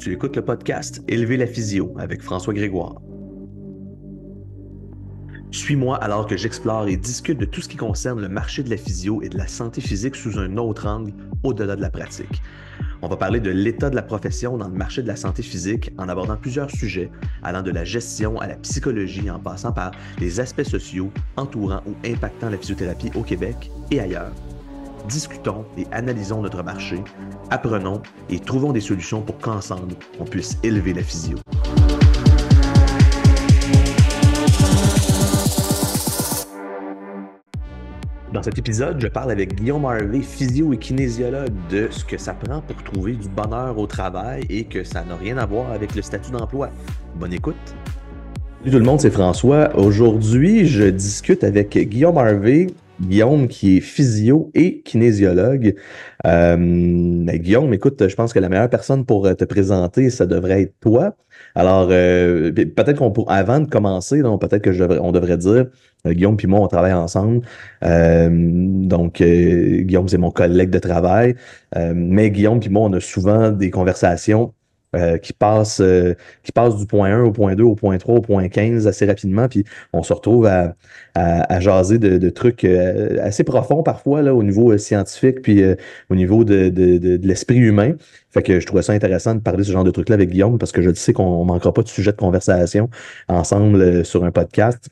Tu écoutes le podcast Élever la physio avec François Grégoire. Suis-moi alors que j'explore et discute de tout ce qui concerne le marché de la physio et de la santé physique sous un autre angle au-delà de la pratique. On va parler de l'état de la profession dans le marché de la santé physique en abordant plusieurs sujets, allant de la gestion à la psychologie en passant par les aspects sociaux entourant ou impactant la physiothérapie au Québec et ailleurs. Discutons et analysons notre marché, apprenons et trouvons des solutions pour qu'ensemble, on puisse élever la physio. Dans cet épisode, je parle avec Guillaume Harvey, physio et kinésiologue, de ce que ça prend pour trouver du bonheur au travail et que ça n'a rien à voir avec le statut d'emploi. Bonne écoute. Salut tout le monde, c'est François. Aujourd'hui, je discute avec Guillaume Harvey, Guillaume qui est physio et kinésiologue. Euh, Guillaume, écoute, je pense que la meilleure personne pour te présenter, ça devrait être toi. Alors, euh, peut-être qu'on pour, avant de commencer, peut-être que je devrais, on devrait dire, euh, Guillaume et moi, on travaille ensemble. Euh, donc, euh, Guillaume, c'est mon collègue de travail. mais Guillaume et moi, on a souvent des conversations qui passent qui passent du point 1 au point 2, au point 3, au point 15 assez rapidement. Puis on se retrouve à, à, jaser de, trucs assez profonds parfois là, au niveau scientifique, puis au niveau de, de, de l'esprit humain. Fait que je trouvais ça intéressant de parler de ce genre de trucs-là avec Guillaume parce que je sais qu'on manquera pas de sujet de conversation ensemble sur un podcast.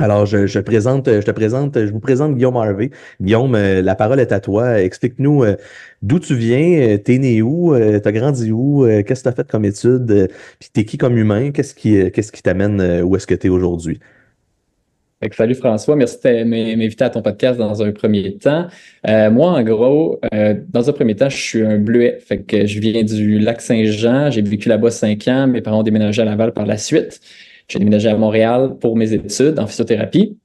Alors, je, présente, je te présente, je vous présente Guillaume Harvey. Guillaume, euh, la parole est à toi. Explique-nous euh, d'où tu viens, euh, t'es né où, t'as grandi où, qu'est-ce que t'as fait comme études, puis t'es qui comme humain, qu'est-ce qui, qu'est-ce qui t'amène où est-ce que t'es aujourd'hui? salut François, merci de m'inviter à ton podcast dans un premier temps. moi, en gros, dans un premier temps, je suis un bleuet. Fait que je viens du lac Saint-Jean. J'ai vécu là-bas cinq ans. Mes parents ont déménagé à Laval par la suite. J'ai déménagé à Montréal pour mes études en physiothérapie.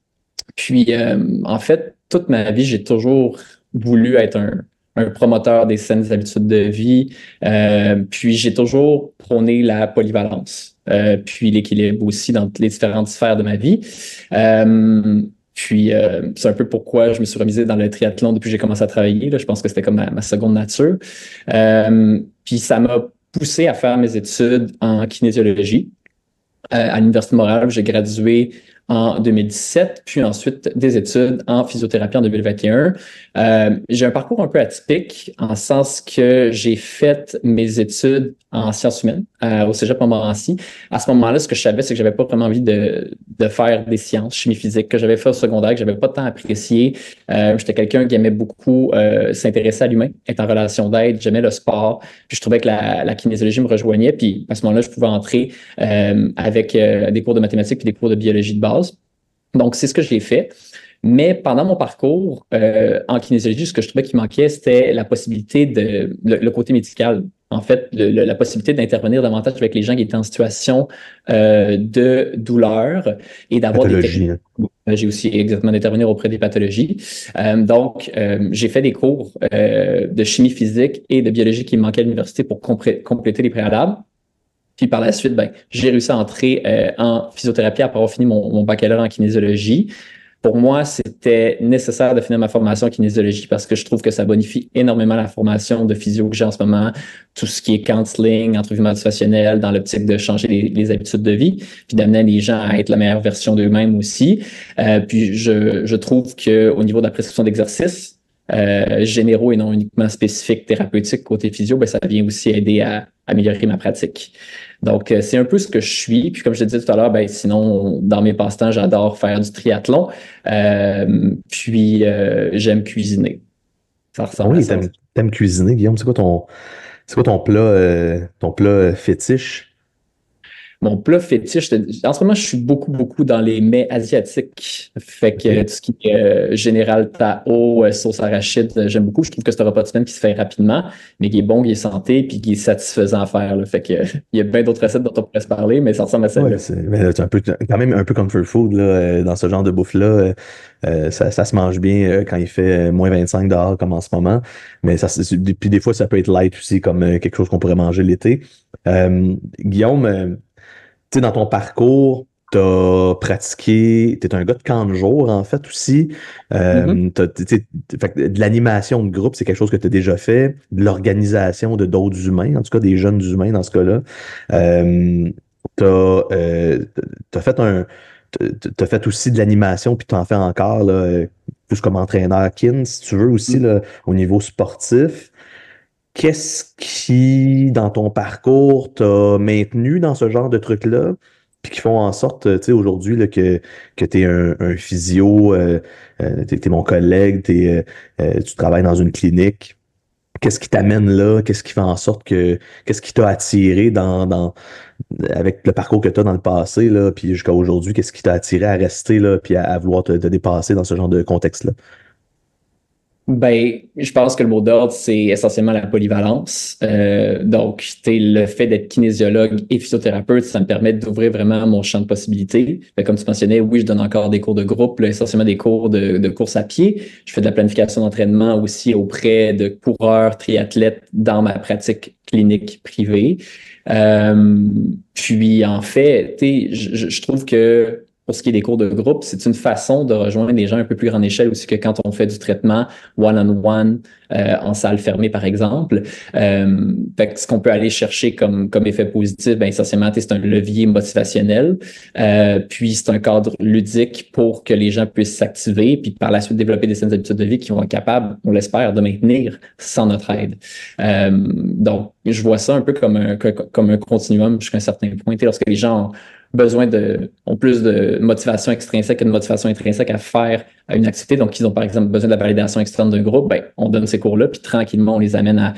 Puis, euh, en fait, toute ma vie, j'ai toujours voulu être un, un, promoteur des saines habitudes de vie. Euh, puis, j'ai toujours prôné la polyvalence, euh, puis l'équilibre aussi dans les différentes sphères de ma vie. Euh, puis, euh, c'est un peu pourquoi je me suis remisé dans le triathlon depuis que j'ai commencé à travailler. Je pense que c'était comme ma, ma, seconde nature. puis, ça m'a poussé à faire mes études en kinésiologie. Euh, à l'Université de Montréal. J'ai gradué en 2017, puis ensuite des études en physiothérapie en 2021. Euh, j'ai un parcours un peu atypique en sens que j'ai fait mes études en sciences humaines euh, au Cégep Montmorency. À ce moment-là, ce que je savais, c'est que j'avais pas vraiment envie de, faire des sciences, chimie physique, que j'avais fait au secondaire, que j'avais pas temps apprécié. Euh, J'étais quelqu'un qui aimait beaucoup s'intéresser à l'humain, être en relation d'aide, j'aimais le sport, puis je trouvais que la, la kinésiologie me rejoignait, puis à ce moment-là, je pouvais entrer avec des cours de mathématiques puis des cours de biologie de base. Donc, c'est ce que j'ai fait. Mais pendant mon parcours euh, en kinésiologie, ce que je trouvais qui manquait, c'était la possibilité de le, côté médical. En fait, la possibilité d'intervenir davantage avec les gens qui étaient en situation euh, de douleur et d'avoir des hein. euh, J'ai aussi exactement d'intervenir auprès des pathologies. Euh, donc, j'ai fait des cours de chimie physique et de biologie qui me manquaient à l'université pour compléter les préalables. Puis par la suite, ben, j'ai réussi à entrer euh, en physiothérapie après avoir fini mon, mon baccalauréat en kinésiologie. Pour moi, c'était nécessaire de finir ma formation en kinésiologie parce que je trouve que ça bonifie énormément la formation de physio que j'ai en ce moment, tout ce qui est counseling, entrevue motivationnelle, dans l'optique de changer les, les, habitudes de vie, puis d'amener les gens à être la meilleure version d'eux-mêmes aussi. Euh, puis je, je trouve que au niveau de la prescription d'exercice, euh, généraux et non uniquement spécifiques thérapeutiques côté physio, ben, ça vient aussi aider à améliorer ma pratique. Donc, euh, c'est un peu ce que je suis. Puis, comme je te disais tout à l'heure, ben, sinon, dans mes passe-temps, j'adore faire du triathlon. Euh, puis, euh, j'aime cuisiner. Ça ressemble oui, t'aimes cuisiner, Guillaume. C'est quoi ton, c'est quoi ton plat, ton plat fétiche? Mon plat fétiche, en ce moment, je suis beaucoup, beaucoup dans les mets asiatiques. Fait que tout ce qui est euh, général Tao, euh, sauce arachide, euh, j'aime beaucoup. Je trouve que c'est un repas de semaine qui se fait rapidement, mais qui est bon, qui est santé, puis qui est satisfaisant à faire. Fait que il y a bien d'autres recettes dont on pourrait se parler, mais ça ressemble à ça. Ouais, c'est un peu, quand même un peu comfort food là, dans ce genre de bouffe-là. ça, ça, se mange bien quand il fait moins 25 dehors comme en ce moment. Mais ça, puis des fois, ça peut être light aussi, comme quelque chose qu'on pourrait manger l'été. Guillaume, dans ton parcours, tu as pratiqué, tu es un gars de camp de jour en fait aussi. Euh, mm-hmm. de l'animation de groupe, c'est quelque chose que tu as déjà fait. De l'organisation de d'autres humains, en tout cas des jeunes humains dans ce cas-là. Euh, tu as, euh, fait un. As fait aussi de l'animation, puis tu en fais encore, là, plus comme entraîneur kin, si tu veux, aussi, mm. là, au niveau sportif. Qu'est-ce qui, dans ton parcours, t'a maintenu dans ce genre de truc-là? puis qui font en sorte, tu sais, aujourd'hui, que, que tu es un, un physio, euh, euh tu es, mon collègue, es, euh, tu travailles dans une clinique. Qu'est-ce qui t'amène là? Qu'est-ce qui fait en sorte que. Qu'est-ce qui t'a attiré dans, dans, avec le parcours que tu as dans le passé, là, puis jusqu'à aujourd'hui, qu'est-ce qui t'a attiré à rester là, puis à, vouloir te, dépasser dans ce genre de contexte-là? Ben, je pense que le mot d'ordre, c'est essentiellement la polyvalence. Euh, donc, le fait d'être kinésiologue et physiothérapeute, ça me permet d'ouvrir vraiment mon champ de possibilités. comme tu mentionnais, oui, je donne encore des cours de groupe, essentiellement des cours de, de course à pied. Je fais de la planification d'entraînement aussi auprès de coureurs, triathlètes dans ma pratique clinique privée. Euh, puis, en fait, je, je trouve que pour ce qui est des cours de groupe, c'est une façon de rejoindre des gens un peu plus grande échelle aussi que quand on fait du traitement one-on-one euh, en salle fermée, par exemple. Euh, fait que ce qu'on peut aller chercher comme, comme effet positif, ben, essentiellement, c'est un levier motivationnel. Euh, puis c'est un cadre ludique pour que les gens puissent s'activer, puis par la suite développer des saines habitudes de vie qui vont être capables, on l'espère, de maintenir sans notre aide. Euh, donc, je vois ça un peu comme un, comme un continuum jusqu'à un certain point. lorsque les gens besoin de, ont plus de motivation extrinsèque que motivation intrinsèque à faire une activité. Donc, ils ont par exemple besoin de la validation externe d'un groupe, ben, on donne ces cours-là, puis tranquillement, on les amène à,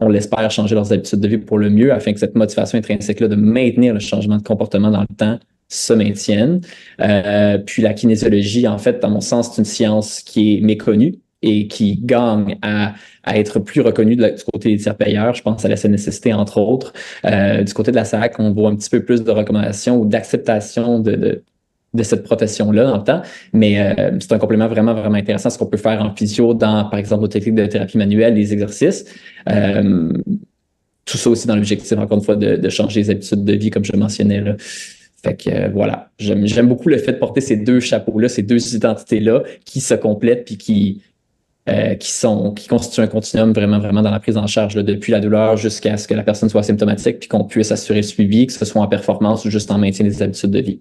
on l'espère, changer leurs habitudes de vie pour le mieux, afin que cette motivation intrinsèque-là de maintenir le changement de comportement dans le temps se maintienne. Euh, puis la kinésiologie, en fait, dans mon sens, c'est une science qui est méconnue et qui gagne à, être plus reconnu du côté des tiers payeurs. Je pense à la nécessité, entre autres. Euh, du côté de la SAC, on voit un petit peu plus de recommandations ou d'acceptation de, cette profession-là dans le temps. Mais euh, c'est un complément vraiment, vraiment intéressant, ce qu'on peut faire en physio dans, par exemple, nos techniques de thérapie manuelle, les exercices. Euh, tout ça aussi dans l'objectif, encore une fois, de, changer les habitudes de vie, comme je mentionnais. Là. Fait que voilà, j'aime beaucoup le fait de porter ces deux chapeaux-là, ces deux identités-là qui se complètent puis qui, euh, qui sont qui constituent un continuum vraiment vraiment dans la prise en charge depuis la douleur jusqu'à ce que la personne soit symptomatique puis qu'on puisse assurer le suivi que ce soit en performance ou juste en maintien des habitudes de vie.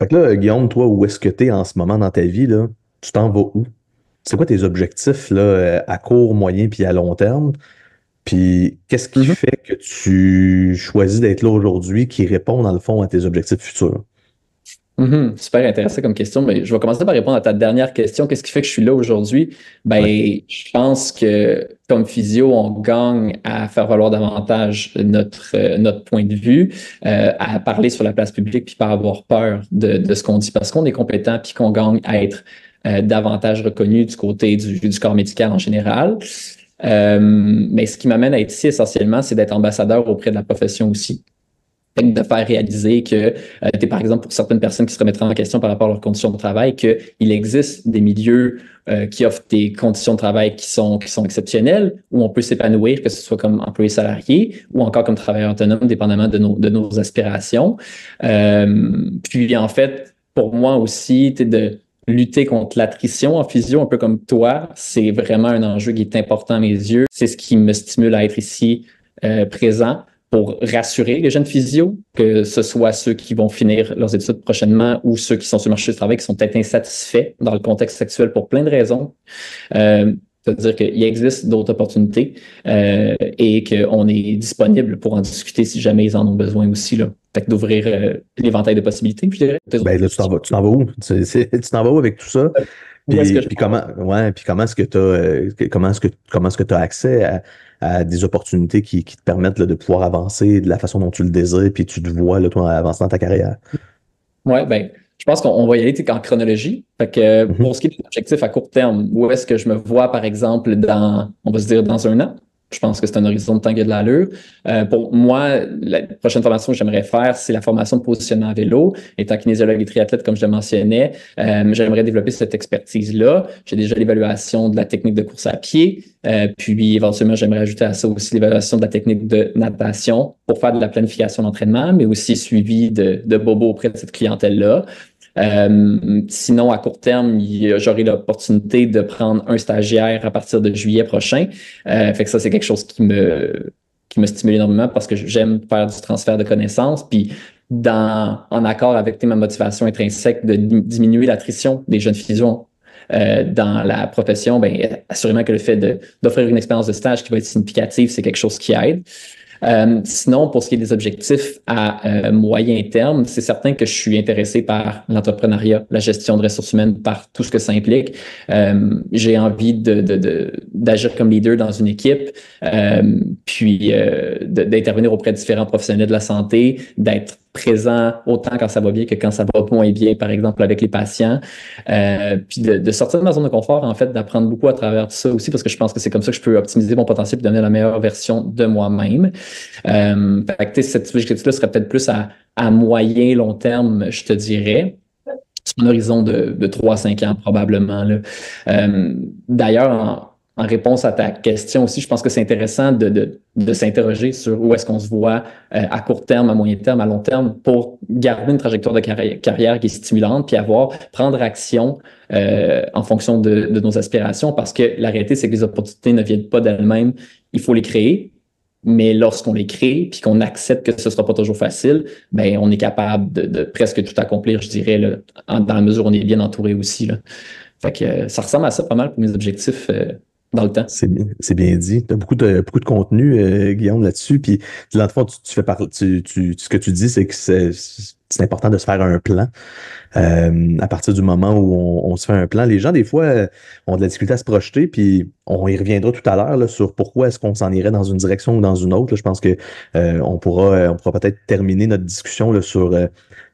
Fait que là Guillaume toi où est-ce que tu es en ce moment dans ta vie là? Tu t'en vas où? C'est quoi tes objectifs là euh, à court, moyen puis à long terme? Puis qu'est-ce qui mm-hmm. fait que tu choisis d'être là aujourd'hui qui répond dans le fond à tes objectifs futurs? Mm-hmm. super intéressant comme question, mais je vais commencer par répondre à ta dernière question. Qu'est-ce qui fait que je suis là aujourd'hui? Ben, je pense que comme physio, on gagne à faire valoir davantage notre, euh, notre point de vue, euh, à parler sur la place publique, puis pas avoir peur de, de ce qu'on dit, parce qu'on est compétent, puis qu'on gagne à être euh, davantage reconnu du côté du, du corps médical en général. mais ce qui m'amène à être ici essentiellement, c'est d'être ambassadeur auprès de la profession aussi de faire réaliser que, euh, par exemple, pour certaines personnes qui se remettraient en question par rapport à leurs conditions de travail, qu'il existe des milieux euh, qui offrent des conditions de travail qui sont, qui sont exceptionnelles, où on peut s'épanouir, que ce soit comme employé salarié ou encore comme travailleur autonome, dépendamment de nos, de nos aspirations. Euh, puis, en fait, pour moi aussi, de lutter contre l'attrition en physio, un peu comme toi, c'est vraiment un enjeu qui est important à mes yeux. C'est ce qui me stimule à être ici euh, présent pour rassurer les jeunes physio, que ce soit ceux qui vont finir leurs études prochainement ou ceux qui sont sur le marché du travail, qui sont peut-être insatisfaits dans le contexte actuel pour plein de raisons. Euh, c'est-à-dire qu'il existe d'autres opportunités euh, et qu'on est disponible pour en discuter si jamais ils en ont besoin aussi. Là. Fait d'ouvrir euh, l'éventail de possibilités. Puis, ben là, tu t'en vas, tu t'en vas où? Tu t'en vas où avec tout ça? Puis, comment, ouais, puis comment est-ce que tu as, euh, comment est-ce que, comment est-ce que tu as accès à, à des opportunités qui, qui te permettent de pouvoir avancer de la façon dont tu le désires, puis tu te vois, là, toi, avancer dans ta carrière? Oui, ben, je pense qu'on va y aller en chronologie. Fait que mm-hmm. pour ce qui est de l'objectif à court terme, où est-ce que je me vois, par exemple, dans, on va se dire, dans un an? Je pense que c'est un horizon de temps qui a de l'allure. Euh, pour moi, la prochaine formation que j'aimerais faire, c'est la formation de positionnement à vélo. Étant kinésiologue et triathlète, comme je le mentionnais, euh, j'aimerais développer cette expertise-là. J'ai déjà l'évaluation de la technique de course à pied. Euh, puis éventuellement, j'aimerais ajouter à ça aussi l'évaluation de la technique de natation pour faire de la planification d'entraînement, mais aussi suivi de, de bobo auprès de cette clientèle-là. Euh, sinon, à court terme, j'aurai l'opportunité de prendre un stagiaire à partir de juillet prochain. Euh, fait que ça, c'est quelque chose qui me, qui me stimule énormément parce que j'aime faire du transfert de connaissances. Puis, dans, en accord avec ma motivation intrinsèque de diminuer l'attrition des jeunes fusions euh, dans la profession, ben, assurément que le fait d'offrir une expérience de stage qui va être significative, c'est quelque chose qui aide. Euh, sinon, pour ce qui est des objectifs à euh, moyen terme, c'est certain que je suis intéressé par l'entrepreneuriat, la gestion de ressources humaines, par tout ce que ça implique. Euh, j'ai envie de, d'agir comme leader dans une équipe, puis d'intervenir auprès de différents professionnels de la santé, d'être présent autant quand ça va bien que quand ça va moins bien, par exemple avec les patients. Euh, puis de, sortir de ma zone de confort, en fait, d'apprendre beaucoup à travers ça aussi, parce que je pense que c'est comme ça que je peux optimiser mon potentiel et donner la meilleure version de moi-même. Euh, fait que, cet objectif-là serait peut-être plus à, moyen, long terme, je te dirais sur un horizon de, de 3 à 5 ans probablement. Euh, D'ailleurs, en réponse à ta question aussi, je pense que c'est intéressant de, de, de s'interroger sur où est-ce qu'on se voit euh, à court terme, à moyen terme, à long terme, pour garder une trajectoire de carrière, qui est stimulante, puis avoir, prendre action euh, en fonction de, de, nos aspirations, parce que la réalité, c'est que les opportunités ne viennent pas d'elles-mêmes, il faut les créer. Mais lorsqu'on les crée, puis qu'on accepte que ce ne sera pas toujours facile, ben on est capable de, presque tout accomplir, je dirais, là, dans la mesure où on est bien entouré aussi. Là. Fait que euh, ça ressemble à ça pas mal pour mes objectifs dans le temps. C'est bien, dit. Tu as beaucoup de, beaucoup de contenu, euh, Guillaume, là-dessus. Puis, dans le fond, tu, fais par, tu, tu, ce que tu dis, c'est que c'est important de se faire un plan. Euh, à partir du moment où on, se fait un plan, les gens, des fois, ont de la difficulté à se projeter, puis on y reviendra tout à l'heure sur pourquoi est-ce qu'on s'en irait dans une direction ou dans une autre. je pense que euh, on pourra, on pourra peut-être terminer notre discussion là, sur, euh,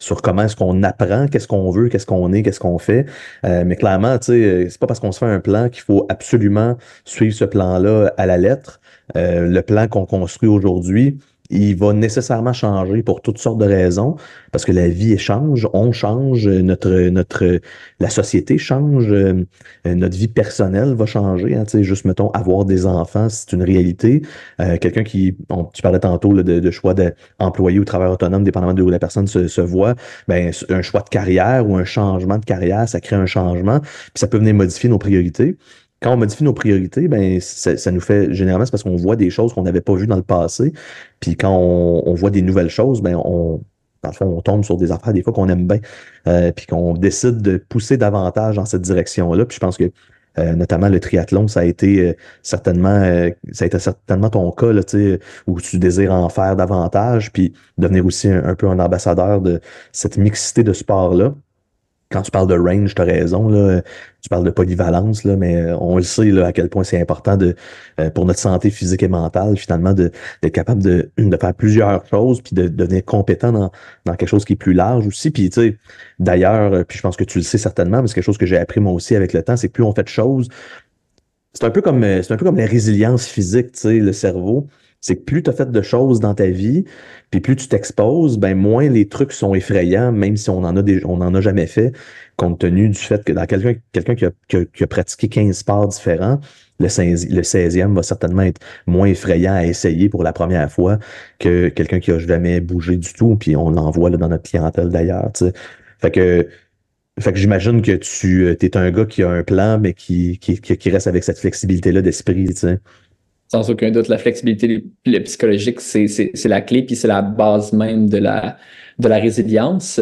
sur comment est-ce qu'on apprend, qu'est-ce qu'on veut, qu'est-ce qu'on est, qu'est-ce qu'on fait. mais clairement, tu sais, c'est pas parce qu'on se fait un plan qu'il faut absolument suivre ce plan-là à la lettre. le plan qu'on construit aujourd'hui, il va nécessairement changer pour toutes sortes de raisons, parce que la vie change, on change, notre, notre, la société change, euh, notre vie personnelle va changer. Hein, juste, mettons, avoir des enfants, c'est une réalité. Euh, quelqu'un qui, tu parlais tantôt de, de, choix d'employé ou travailleur autonome, dépendamment de où la personne se, se voit, ben, un choix de carrière ou un changement de carrière, ça crée un changement, puis ça peut venir modifier nos priorités quand on modifie nos priorités, ben ça, nous fait généralement c'est parce qu'on voit des choses qu'on n'avait pas vues dans le passé. Puis quand on, voit des nouvelles choses, ben on dans le fond, on tombe sur des affaires des fois qu'on aime bien, euh, puis qu'on décide de pousser davantage dans cette direction-là. Puis je pense que euh, notamment le triathlon, ça a été euh, certainement ça a été certainement ton cas là, où tu désires en faire davantage, puis devenir aussi un peu un ambassadeur de cette mixité de sport-là quand tu parles de range, tu as raison, là, tu parles de polyvalence, là, mais euh, on le sait là, à quel point c'est important de, euh, pour notre santé physique et mentale, finalement, d'être capable de, de faire plusieurs choses, puis de, devenir compétent dans, dans quelque chose qui est plus large aussi. Puis, tu sais, d'ailleurs, euh, puis je pense que tu le sais certainement, mais c'est quelque chose que j'ai appris moi aussi avec le temps, c'est que plus on fait de choses, c'est un peu comme c'est un peu comme la résilience physique, tu sais, le cerveau c'est que plus tu as fait de choses dans ta vie, puis plus tu t'exposes, ben moins les trucs sont effrayants, même si on en a des, on en a jamais fait, compte tenu du fait que dans quelqu'un quelqu'un qui a, qui, a, pratiqué 15 sports différents, le, 16, le 16e va certainement être moins effrayant à essayer pour la première fois que quelqu'un qui a jamais bougé du tout, puis on l'envoie dans notre clientèle d'ailleurs. Fait que fait que j'imagine que tu es un gars qui a un plan, mais qui, qui, qui reste avec cette flexibilité-là d'esprit. Tu sais sans aucun doute, la flexibilité psychologique, c'est la clé, puis c'est la base même de la, de la résilience.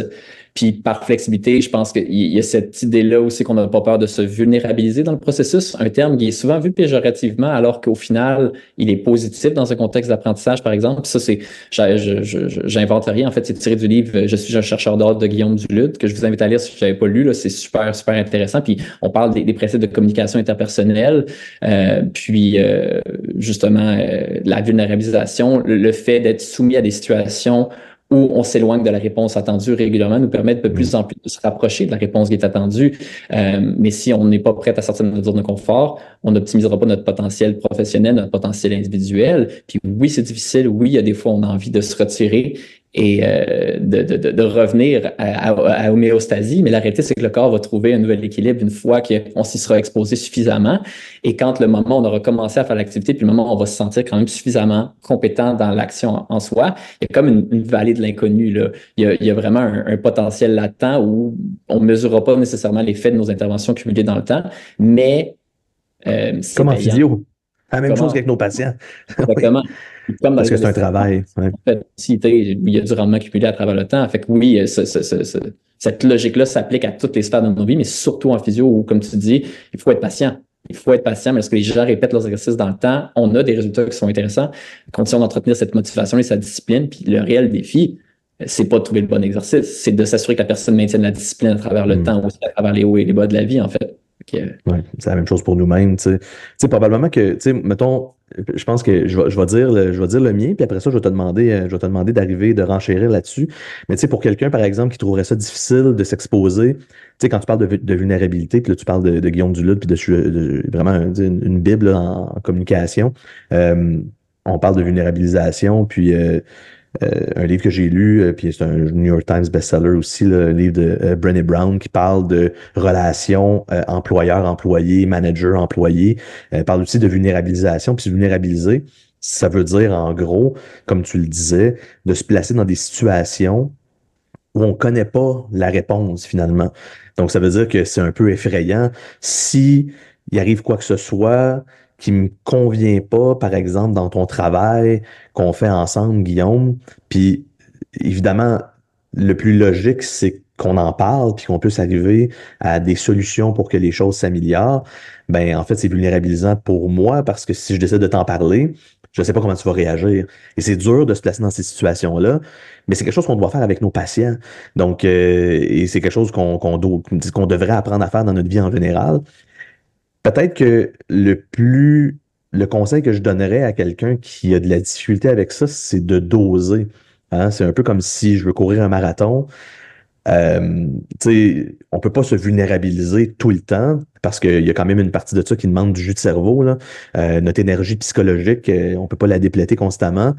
Puis par flexibilité, je pense qu'il y a cette idée-là aussi qu'on n'a pas peur de se vulnérabiliser dans le processus, un terme qui est souvent vu péjorativement, alors qu'au final, il est positif dans un contexte d'apprentissage, par exemple. ça, c'est, j'invente rien. En fait, c'est tiré du livre Je suis un chercheur d'ordre de Guillaume Duluth, que je vous invite à lire si vous n'avez pas lu. C'est super, super intéressant. Puis on parle des, principes de communication interpersonnelle, euh, puis euh, justement euh, la vulnérabilisation, le fait d'être soumis à des situations où on s'éloigne de la réponse attendue régulièrement, nous permet de plus en plus de se rapprocher de la réponse qui est attendue. Euh, mais si on n'est pas prêt à sortir de notre zone de confort, on n'optimisera pas notre potentiel professionnel, notre potentiel individuel. Puis oui, c'est difficile. Oui, il y a des fois, on a envie de se retirer et euh, de, de, de, revenir à, à, homéostasie. Mais la réalité, c'est que le corps va trouver un nouvel équilibre une fois qu'on s'y sera exposé suffisamment. Et quand le moment où on aura commencé à faire l'activité, puis le moment où on va se sentir quand même suffisamment compétent dans l'action en soi, il y a comme une, vallée de l'inconnu. Là. Il, y a, il y a vraiment un, potentiel latent où on ne mesurera pas nécessairement l'effet de nos interventions cumulées dans le temps, mais euh, Comme en physio. La même chose qu'avec nos patients. Exactement. Parce que c'est un travail. En fait, il y a du rendement cumulé à travers le temps. Fait que oui, euh, cette logique-là s'applique à toutes les sphères de nos vies, mais surtout en physio où, comme tu dis, il faut être patient. Il faut être patient, mais lorsque les gens répètent leurs exercices dans le temps, on a des résultats qui sont intéressants. Condition d'entretenir cette motivation et sa discipline. Puis le réel défi, c'est pas de trouver le bon exercice, c'est de s'assurer que la personne maintienne la discipline à travers le mm. temps, aussi à travers les hauts et les bas de la vie, en fait. Ouais, c'est la même chose pour nous-mêmes. Tu sais, probablement que, tu sais, mettons, je pense que je vais, je vais dire le, je vais dire le mien, puis après ça, je vais te demander, euh, je vais te demander d'arriver, de renchérir là-dessus. Mais tu sais, pour quelqu'un, par exemple, qui trouverait ça difficile de s'exposer, tu sais, quand tu parles de, vulnérabilité, puis là, tu parles de, de Guillaume Duluth, puis de, vraiment une, bible en, communication. Euh, on parle de vulnérabilisation, puis euh, euh, un livre que j'ai lu, euh, puis c'est un New York Times bestseller aussi, le livre de euh, Brené Brown qui parle de relations employeur-employé, manager-employé, parle aussi de vulnérabilisation, puis se vulnérabiliser, ça veut dire en gros, comme tu le disais, de se placer dans des situations où on connaît pas la réponse finalement. Donc ça veut dire que c'est un peu effrayant si il arrive quoi que ce soit, qui me convient pas, par exemple, dans ton travail qu'on fait ensemble, Guillaume. Puis évidemment, le plus logique, c'est qu'on en parle puis qu'on puisse arriver à des solutions pour que les choses s'améliorent. Ben en fait, c'est vulnérabilisant pour moi parce que si je décide de t'en parler, je ne sais pas comment tu vas réagir. Et c'est dur de se placer dans ces situations-là, mais c'est quelque chose qu'on doit faire avec nos patients. Donc, euh, et c'est quelque chose qu'on qu'on devrait apprendre à faire dans notre vie en général peut-être que le plus le conseil que je donnerais à quelqu'un qui a de la difficulté avec ça, c'est de doser. Hein? C'est un peu comme si je veux courir un marathon. Euh, on peut pas se vulnérabiliser tout le temps parce qu'il y a quand même une partie de ça qui demande du jus de cerveau. Euh, notre énergie psychologique, euh, on peut pas la dépléter constamment.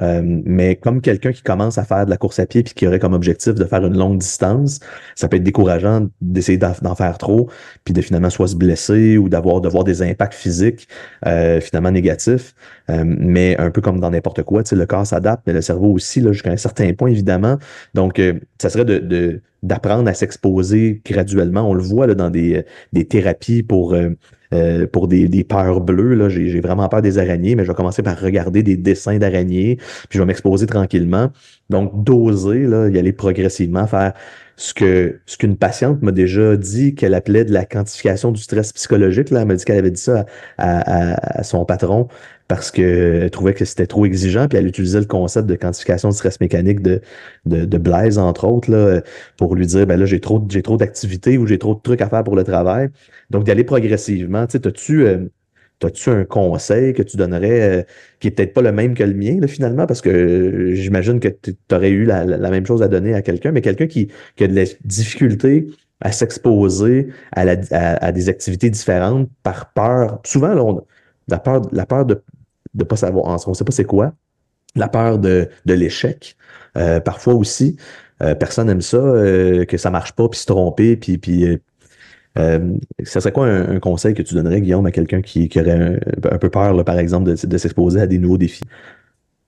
Euh, mais comme quelqu'un qui commence à faire de la course à pied puis qui aurait comme objectif de faire une longue distance, ça peut être décourageant d'essayer d'en faire trop puis de finalement soit se blesser ou d'avoir de voir des impacts physiques euh, finalement négatifs. Euh, mais un peu comme dans n'importe quoi, tu sais, le corps s'adapte, mais le cerveau aussi là jusqu'à un certain point évidemment. Donc ça serait de d'apprendre à s'exposer graduellement. On le voit là, dans des, thérapies pour pour des, des peurs bleues. Là, j'ai, vraiment peur des araignées, mais je vais commencer par regarder des dessins d'araignées, puis je vais m'exposer tranquillement. Donc, doser, là, y aller progressivement, faire ce que ce qu'une patiente m'a déjà dit qu'elle appelait de la quantification du stress psychologique. Là. Elle m'a dit qu'elle avait dit ça à, son patron parce qu'elle trouvait que c'était trop exigeant, puis elle utilisait le concept de quantification de stress mécanique de, de, de Blaise, entre autres, là, pour lui dire ben là, j'ai trop, j'ai trop d'activités ou j'ai trop de trucs à faire pour le travail. Donc, d'aller progressivement. Tu sais, as-tu euh, As-tu un conseil que tu donnerais euh, qui est peut-être pas le même que le mien, là, finalement, parce que euh, j'imagine que tu aurais eu la, même chose à donner à quelqu'un, mais quelqu'un qui, qui, a de la difficulté à s'exposer à, la, à, des activités différentes par peur. Souvent, là, on, la peur, la peur de ne pas savoir, on ne sait pas c'est quoi, la peur de, de l'échec, euh, parfois aussi. personne n'aime ça, que ça marche pas, puis se tromper, puis, euh, ça serait quoi un, conseil que tu donnerais, Guillaume, à quelqu'un qui, aurait un, peu peur, par exemple, de, s'exposer à des nouveaux défis?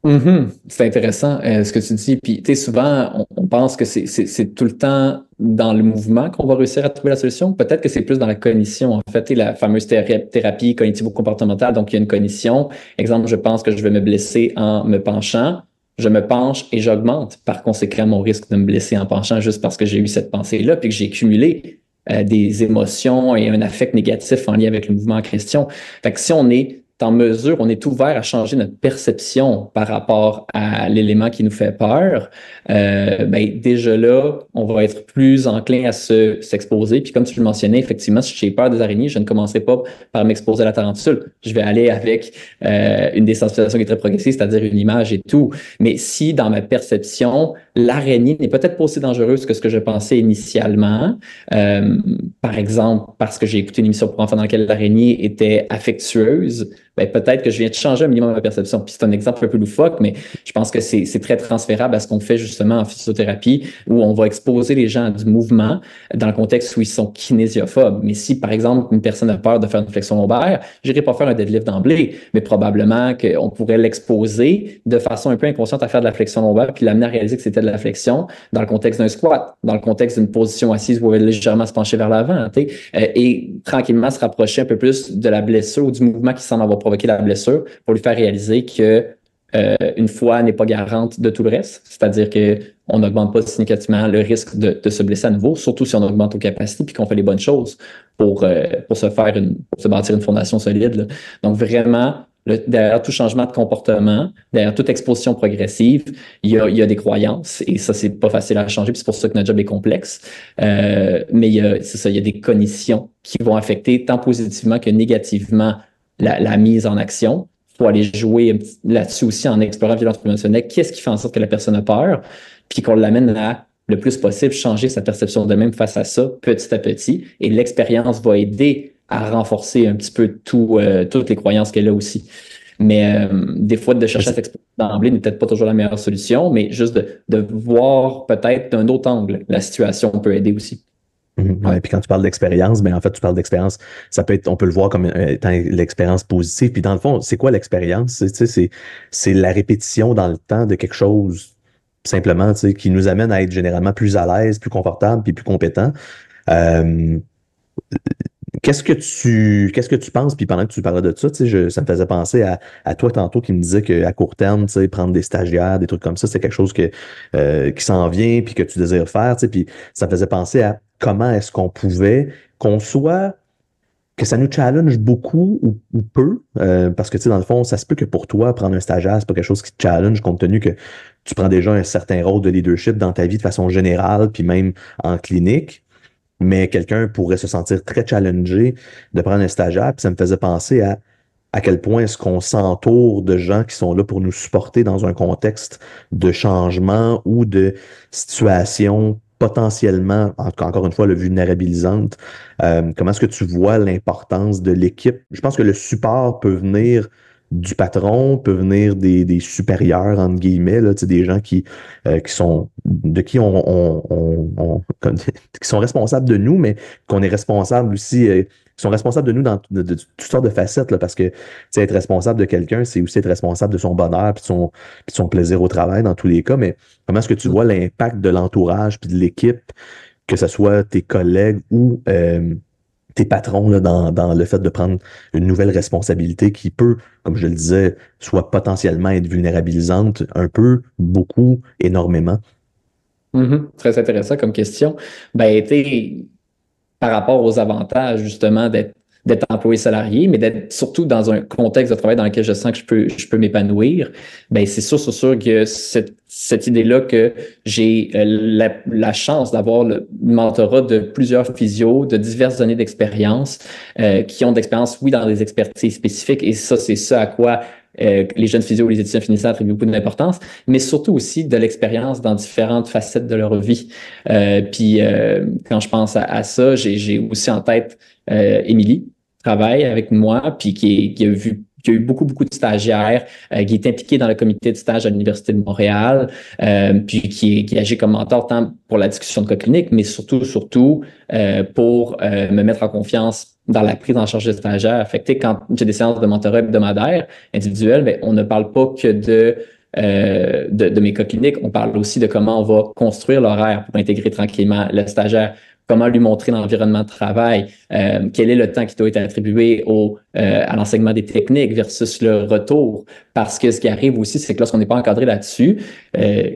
Mm-hmm. C'est intéressant euh, ce que tu dis. Puis, tu sais, souvent, on, pense que c'est tout le temps dans le mouvement qu'on va réussir à trouver la solution. Peut-être que c'est plus dans la cognition. En fait, la fameuse thérapie cognitivo-comportementale. Donc, il y a une cognition. Exemple, je pense que je vais me blesser en me penchant. Je me penche et j'augmente par conséquent mon risque de me blesser en penchant juste parce que j'ai eu cette pensée-là puis que j'ai cumulé euh, des émotions et un affect négatif en lien avec le mouvement en question. Fait que si on est en mesure, on est ouvert à changer notre perception par rapport à l'élément qui nous fait peur, euh, ben, déjà là, on va être plus enclin à se, s'exposer. Puis comme tu le mentionnais, effectivement, si j'ai peur des araignées, je ne commencerai pas par m'exposer à la tarentule. Je vais aller avec euh, une désensibilisation qui est très progressive, c'est-à-dire une image et tout. Mais si dans ma perception, l'araignée n'est peut-être pas aussi dangereuse que ce que je pensais initialement, euh, par exemple parce que j'ai écouté une émission pour enfants dans laquelle l'araignée était affectueuse, peut-être que je viens de changer un minimum ma perception. Puis c'est un exemple un peu loufoque, mais je pense que c'est très transférable à ce qu'on fait justement en physiothérapie, où on va exposer les gens à du mouvement dans le contexte où ils sont kinésiophobes. Mais si, par exemple, une personne a peur de faire une flexion lombaire, je n'irai pas faire un deadlift d'emblée, mais probablement qu'on pourrait l'exposer de façon un peu inconsciente à faire de la flexion lombaire, puis l'amener à réaliser que c'était de la flexion dans le contexte d'un squat, dans le contexte d'une position assise où elle va légèrement se pencher vers l'avant, euh, et tranquillement se rapprocher un peu plus de la blessure ou du mouvement qui semble avoir la blessure pour lui faire réaliser que euh, une fois n'est pas garante de tout le reste, c'est-à-dire que on n'augmente pas significativement le risque de, se blesser à nouveau, surtout si on augmente nos capacités puis qu'on fait les bonnes choses pour, euh, pour se faire pour se bâtir une fondation solide. Donc vraiment, derrière tout changement de comportement, derrière toute exposition progressive, il y a, des croyances et ça, c'est pas facile à changer, puis c'est pour ça que notre job est complexe. Euh, mais il y a des cognitions qui vont affecter tant positivement que négativement la, mise en action. Il faut aller jouer là-dessus aussi en explorant la violence émotionnelle. Qu'est-ce qui fait en sorte que la personne a peur? Puis qu'on l'amène à le plus possible changer sa perception de même face à ça petit à petit. Et l'expérience va aider à renforcer un petit peu tout, euh, toutes les croyances qu'elle a aussi. Mais euh, des fois, de chercher à s'exposer d'emblée n'est peut-être pas toujours la meilleure solution, mais juste de, de voir peut-être d'un autre angle la situation peut aider aussi. Mhm. Ouais, puis quand tu parles d'expérience, ben en fait, tu parles d'expérience, ça peut être, on peut le voir comme euh, étant l'expérience positive. Puis dans le fond, c'est quoi l'expérience? C'est, c'est la répétition dans le temps de quelque chose, simplement, qui nous amène à être généralement plus à l'aise, plus confortable, puis plus compétent. Euh, Qu'est-ce que tu qu'est-ce que tu penses? Puis pendant que tu parlais de ça, je, ça me faisait penser à, à toi tantôt qui me disait qu'à court terme, prendre des stagiaires, des trucs comme ça, c'est quelque chose que, euh, qui s'en vient puis que tu désires faire. Puis ça me faisait penser à comment est-ce qu'on pouvait qu'on soit que ça nous challenge beaucoup ou, peu, euh, parce que tu sais, dans le fond, ça se peut que pour toi, prendre un stagiaire, c'est pas quelque chose qui te challenge, compte tenu que tu prends déjà un certain rôle de leadership dans ta vie de façon générale, puis même en clinique mais quelqu'un pourrait se sentir très challengé de prendre un stagiaire. Puis ça me faisait penser à à quel point est-ce qu'on s'entoure de gens qui sont là pour nous supporter dans un contexte de changement ou de situation potentiellement, encore une fois, le vulnérabilisante. Euh, comment est-ce que tu vois l'importance de l'équipe? Je pense que le support peut venir du patron, peut venir des, des supérieurs, entre guillemets, là, des gens qui, euh, qui sont de qui on, qui sont responsables de nous, mais qu'on est responsable aussi, euh, qui sont responsables de nous dans toutes sortes de facettes, là, parce que être responsable de quelqu'un, c'est aussi être responsable de son bonheur puis de son, son plaisir au travail dans tous les cas. Mais comment est-ce que tu vois l'impact de l'entourage puis de l'équipe, que ce soit tes collègues ou euh, tes patrons là, dans, le fait de prendre une nouvelle responsabilité qui peut, comme je le disais, soit potentiellement être vulnérabilisante un peu, beaucoup, énormément? Mm-hmm. Très intéressant comme question. Ben, par rapport aux avantages, justement, d'être d'être employé salarié, mais d'être surtout dans un contexte de travail dans lequel je sens que je peux, je peux m'épanouir, ben c'est sûr, c'est sûr que cette, cette idée-là que j'ai euh, la, la, chance d'avoir le mentorat de plusieurs physios, de diverses années d'expérience, euh, qui ont d'expérience, oui, dans des expertises spécifiques, et ça, c'est ça à quoi euh, les jeunes physios ou les étudiants finissants attribuent beaucoup d'importance, mais surtout aussi de l'expérience dans différentes facettes de leur vie. Euh, puis quand je pense à, ça, j'ai aussi en tête Émilie, travaille avec moi, puis qui, qui a vu a eu beaucoup, beaucoup de stagiaires, euh, qui est impliqué dans le comité de stage à l'Université de Montréal, euh, puis qui, qui agit comme mentor tant pour la discussion de cas cliniques, mais surtout, surtout euh, pour me mettre en confiance dans la prise en charge de stagiaires. Fait quand j'ai des séances de mentorat hebdomadaires individuelles, ben, on ne parle pas que de de, de, mes cas cliniques, on parle aussi de comment on va construire l'horaire pour intégrer tranquillement le stagiaire comment lui montrer l'environnement de travail, euh, quel est le temps qui doit être attribué au, euh, à l'enseignement des techniques versus le retour. Parce que ce qui arrive aussi, c'est que lorsqu'on n'est pas encadré là-dessus, euh,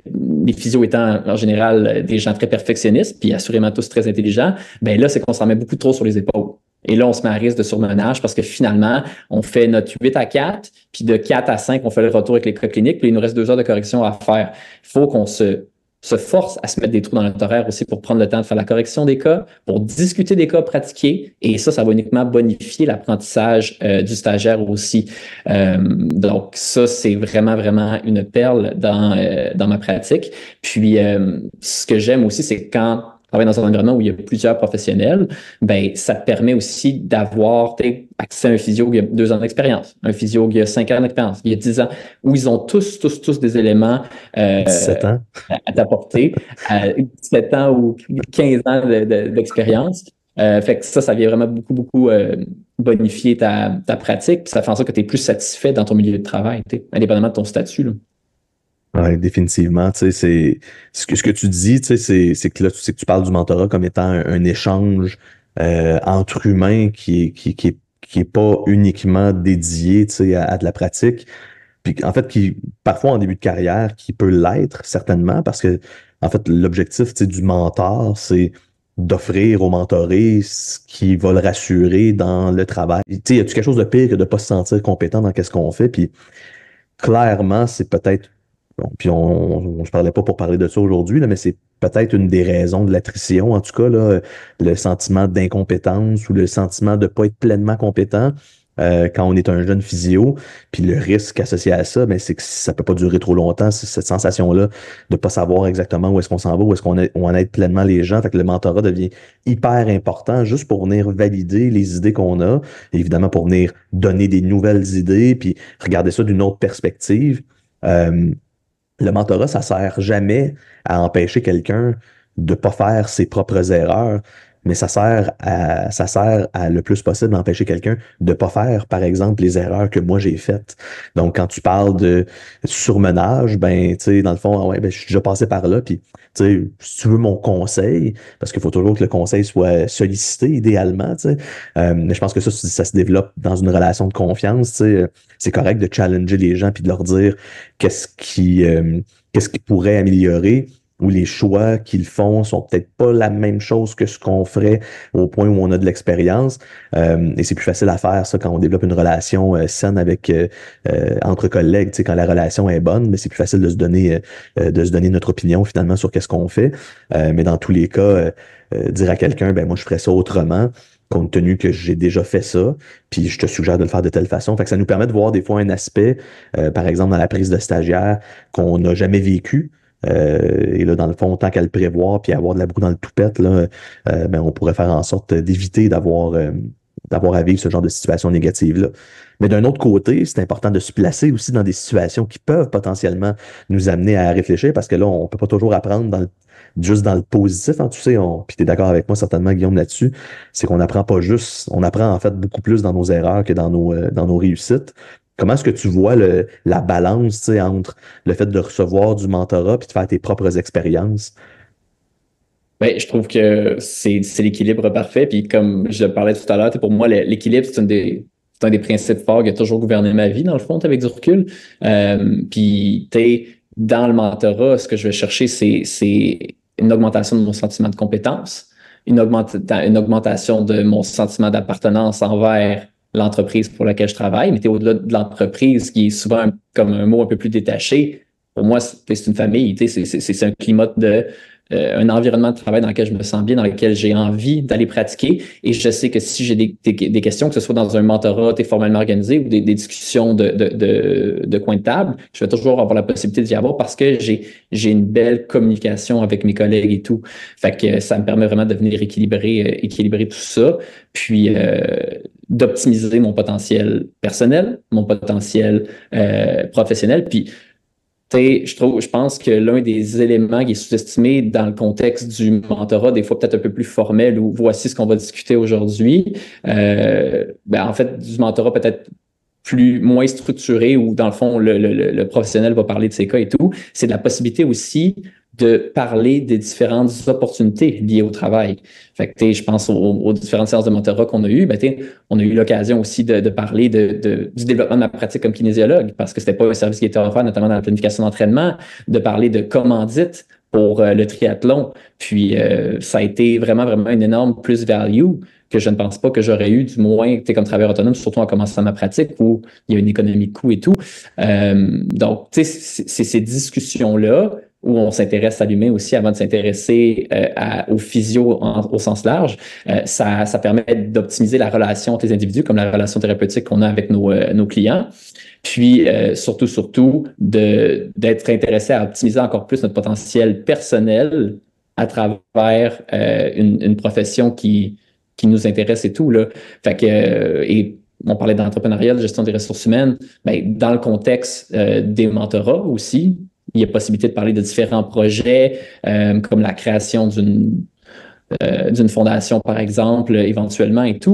les physios étant en général des gens très perfectionnistes, puis assurément tous très intelligents, ben là, c'est qu'on s'en met beaucoup trop sur les épaules. Et là, on se met à risque de surmenage parce que finalement, on fait notre 8 à 4, puis de 4 à 5, on fait le retour avec les cas cliniques, puis il nous reste deux heures de correction à faire. Il faut qu'on se, se force à se mettre des trous dans notre horaire aussi pour prendre le temps de faire la correction des cas, pour discuter des cas pratiqués, et ça, ça va uniquement bonifier l'apprentissage euh, du stagiaire aussi. Euh, donc, ça, c'est vraiment, vraiment une perle dans, euh, dans ma pratique. Puis, ce que j'aime aussi, c'est quand travailler dans un environnement où il y a plusieurs professionnels, ben ça te permet aussi d'avoir accès à un physio qui a deux ans d'expérience, un physio qui a cinq ans d'expérience, il y a dix ans, où ils ont tous, tous, tous des éléments euh, ans. à, t'apporter, euh, 17 ans ou 15 ans d'expérience. euh, fait que ça, ça vient vraiment beaucoup, beaucoup euh, bonifier ta, ta pratique, puis ça fait en sorte que tu es plus satisfait dans ton milieu de travail, indépendamment de ton statut. Là. Oui, définitivement. Tu sais, c'est ce que, ce que tu dis, tu sais, c'est que là, tu sais que tu parles du mentorat comme étant un, échange euh, entre humains qui est, qui, qui, est, qui est pas uniquement dédié tu sais, à, de la pratique. Puis en fait, qui parfois en début de carrière, qui peut l'être, certainement, parce que en fait, l'objectif du mentor, c'est d'offrir au mentoré ce qui va le rassurer dans le travail. Tu sais, y a-tu quelque chose de pire que de pas se sentir compétent dans qu'est-ce qu'on fait? Puis clairement, c'est peut-être Bon, puis on ne parlais pas pour parler de ça aujourd'hui, mais c'est peut-être une des raisons de l'attrition, en tout cas, là, le sentiment d'incompétence ou le sentiment de ne pas être pleinement compétent. Euh, quand on est un jeune physio, puis le risque associé à ça, ben, c'est que ça peut pas durer trop longtemps, cette sensation-là de pas savoir exactement où est-ce qu'on s'en va, où est-ce qu'on on aide pleinement les gens. Fait que le mentorat devient hyper important juste pour venir valider les idées qu'on a, évidemment pour venir donner des nouvelles idées, puis regarder ça d'une autre perspective. Euh, le mentorat, ça sert jamais à empêcher quelqu'un de pas faire ses propres erreurs, mais ça sert à, ça sert à le plus possible d'empêcher quelqu'un de pas faire, par exemple, les erreurs que moi j'ai faites. Donc, quand tu parles de surmenage, ben, tu sais, dans le fond, ah ouais, ben, je suis déjà passé par là, puis, tu sais, si tu veux mon conseil, parce qu'il faut toujours que le conseil soit sollicité, idéalement, tu sais, euh, mais je pense que ça, ça se développe dans une relation de confiance, tu sais, c'est correct de challenger les gens puis de leur dire qu'est-ce qui, euh, qu'est-ce qui pourrait améliorer où les choix qu'ils font sont peut-être pas la même chose que ce qu'on ferait au point où on a de l'expérience. Euh, et c'est plus facile à faire ça quand on développe une relation euh, saine avec euh, entre collègues. Tu sais, quand la relation est bonne, mais c'est plus facile de se donner de se donner notre opinion finalement sur qu'est-ce qu'on fait. mais dans tous les cas, dire à quelqu'un, ben moi je ferais ça autrement compte tenu que j'ai déjà fait ça, puis je te suggère de le faire de telle façon. Fait que ça nous permet de voir des fois un aspect, par exemple dans la prise de stagiaire, qu'on n'a jamais vécu, euh, et là, dans le fond, tant qu'à le prévoir puis avoir de la boue dans le toupette, là, euh, ben, on pourrait faire en sorte d'éviter d'avoir euh, d'avoir à vivre ce genre de situation négative-là. Mais d'un autre côté, c'est important de se placer aussi dans des situations qui peuvent potentiellement nous amener à réfléchir parce que là, on peut pas toujours apprendre dans juste dans le positif, hein, tu sais, puis tu es d'accord avec moi certainement, Guillaume, là-dessus, c'est qu'on apprend pas juste, on apprend en fait beaucoup plus dans nos erreurs que dans nos, dans nos réussites. Comment est-ce que tu vois le, la balance entre le fait de recevoir du mentorat et de faire tes propres expériences? Ben, je trouve que c'est l'équilibre parfait. Puis comme je parlais tout à l'heure, pour moi, l'équilibre, c'est un des, un des principes forts qui a toujours gouverné ma vie, dans le fond, avec du recul. Euh, puis, dans le mentorat, ce que je vais chercher, c'est une augmentation de mon sentiment de compétence, une, une augmentation de mon sentiment d'appartenance envers l'entreprise pour laquelle je travaille, mais tu es au-delà de l'entreprise qui est souvent comme un mot un peu plus détaché. Pour moi, c'est une famille, c'est un climat de euh, un environnement de travail dans lequel je me sens bien, dans lequel j'ai envie d'aller pratiquer. Et je sais que si j'ai des, questions, que ce soit dans un mentorat formellement organisé ou des, discussions de, de, de, coin de table, je vais toujours avoir la possibilité d'y avoir parce que j'ai j'ai une belle communication avec mes collègues et tout. Fait que ça me permet vraiment de venir équilibrer, euh, équilibrer tout ça. Puis euh, d'optimiser mon potentiel personnel, mon potentiel professionnel. Puis, je pense que l'un des éléments qui est sous-estimé dans le contexte du mentorat, des fois peut-être un peu plus formel, ou voici ce qu'on va discuter aujourd'hui, euh, ben en fait, du mentorat peut-être plus moins structuré, où dans le fond, le, le, le professionnel va parler de ses cas et tout, c'est de la possibilité aussi de parler des différentes opportunités liées au travail. Fait que, je pense aux, différentes séances de mentorat qu'on a eues. Ben, on a eu l'occasion aussi de, parler de, du développement de ma pratique comme kinésiologue, parce que c'était pas un service qui était offert, notamment dans la planification d'entraînement, de parler de commandite pour euh, le triathlon. Puis euh, ça a été vraiment, vraiment une énorme plus-value que je ne pense pas que j'aurais eu, du moins, comme travailleur autonome, surtout en commençant ma pratique où il y a une économie de coûts et tout. Euh, donc, tu sais, c'est ces discussions-là où on s'intéresse à l'humain aussi avant de s'intéresser euh, au physio au sens large, euh, ça, ça permet d'optimiser la relation entre les individus, comme la relation thérapeutique qu'on a avec nos, euh, nos clients. Puis, surtout, surtout, d'être intéressé à optimiser encore plus notre potentiel personnel à travers une, une, profession qui, qui nous intéresse et tout. Là. Fait que, et on parlait d'entrepreneuriat, de gestion des ressources humaines, ben, dans le contexte des mentorats aussi, il y a possibilité de parler de différents projets, euh, comme la création d'une euh, d'une fondation, par exemple, éventuellement et tout.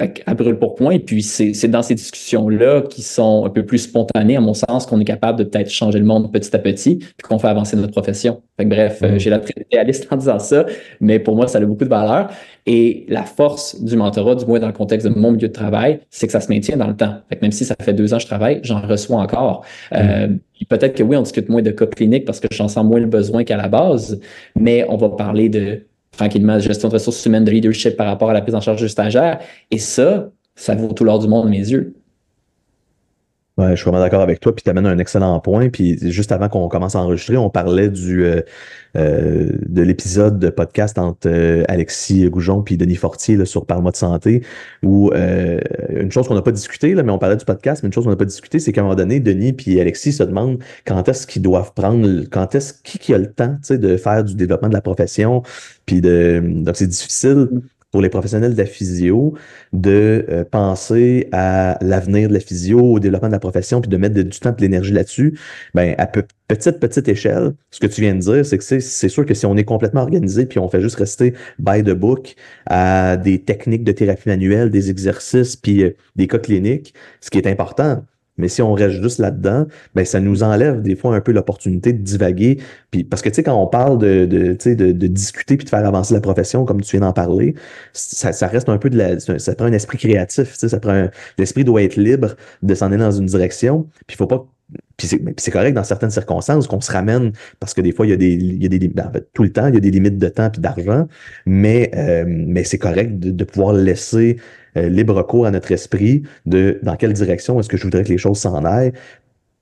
Euh, à brûle pour point. Et puis, c'est dans ces discussions-là qui sont un peu plus spontanées, à mon sens, qu'on est capable de peut-être changer le monde petit à petit, puis qu'on fait avancer notre profession. Fait que, bref, euh, mm. j'ai la idéaliste en disant ça, mais pour moi, ça a beaucoup de valeur. Et la force du mentorat, du moins dans le contexte de mon milieu de travail, c'est que ça se maintient dans le temps. Fait que même si ça fait deux ans que je travaille, j'en reçois encore. Euh, mm. Peut-être que oui, on discute moins de cas cliniques parce que j'en sens moins le besoin qu'à la base, mais on va parler de tranquillement, gestion de ressources humaines, de leadership par rapport à la prise en charge du stagiaire. Et ça, ça vaut tout l'or du monde à mes yeux. Ouais, je suis vraiment d'accord avec toi, puis tu amènes un excellent point. Puis juste avant qu'on commence à enregistrer, on parlait du euh, euh, de l'épisode de podcast entre euh, Alexis Goujon puis Denis Fortier là, sur Parle-moi de santé, où une chose qu'on n'a pas discuté, là, mais on parlait du podcast, mais une chose qu'on n'a pas discuté, c'est qu'à un moment donné, Denis puis Alexis se demandent quand est-ce qu'ils doivent prendre, quand est-ce qui, qui a le temps de faire du développement de la profession, puis de donc c'est difficile pour les professionnels de la physio de euh, penser à l'avenir de la physio, au développement de la profession, puis de mettre du temps et de l'énergie là-dessus, ben à petite, petite échelle, ce que tu viens de dire, c'est que c'est sûr que si on est complètement organisé, puis on fait juste rester by the book à des techniques de thérapie manuelle, des exercices, puis euh, des cas cliniques, ce qui est important, mais si on reste juste là-dedans, ben ça nous enlève des fois un peu l'opportunité de divaguer. Puis parce que tu sais, quand on parle de, de, de, de discuter puis de faire avancer la profession, comme tu viens d'en parler, ça, ça, reste un peu de la. Ça prend un esprit créatif. Ça prend l'esprit doit être libre de s'en aller dans une direction. Puis il faut pas puis c'est correct dans certaines circonstances qu'on se ramène parce que des fois, il y a des, il y a des ben, tout le temps, il y a des limites de temps puis d'argent, mais, euh, mais c'est correct de, pouvoir laisser libre cours à notre esprit de dans quelle direction est-ce que je voudrais que les choses s'en aillent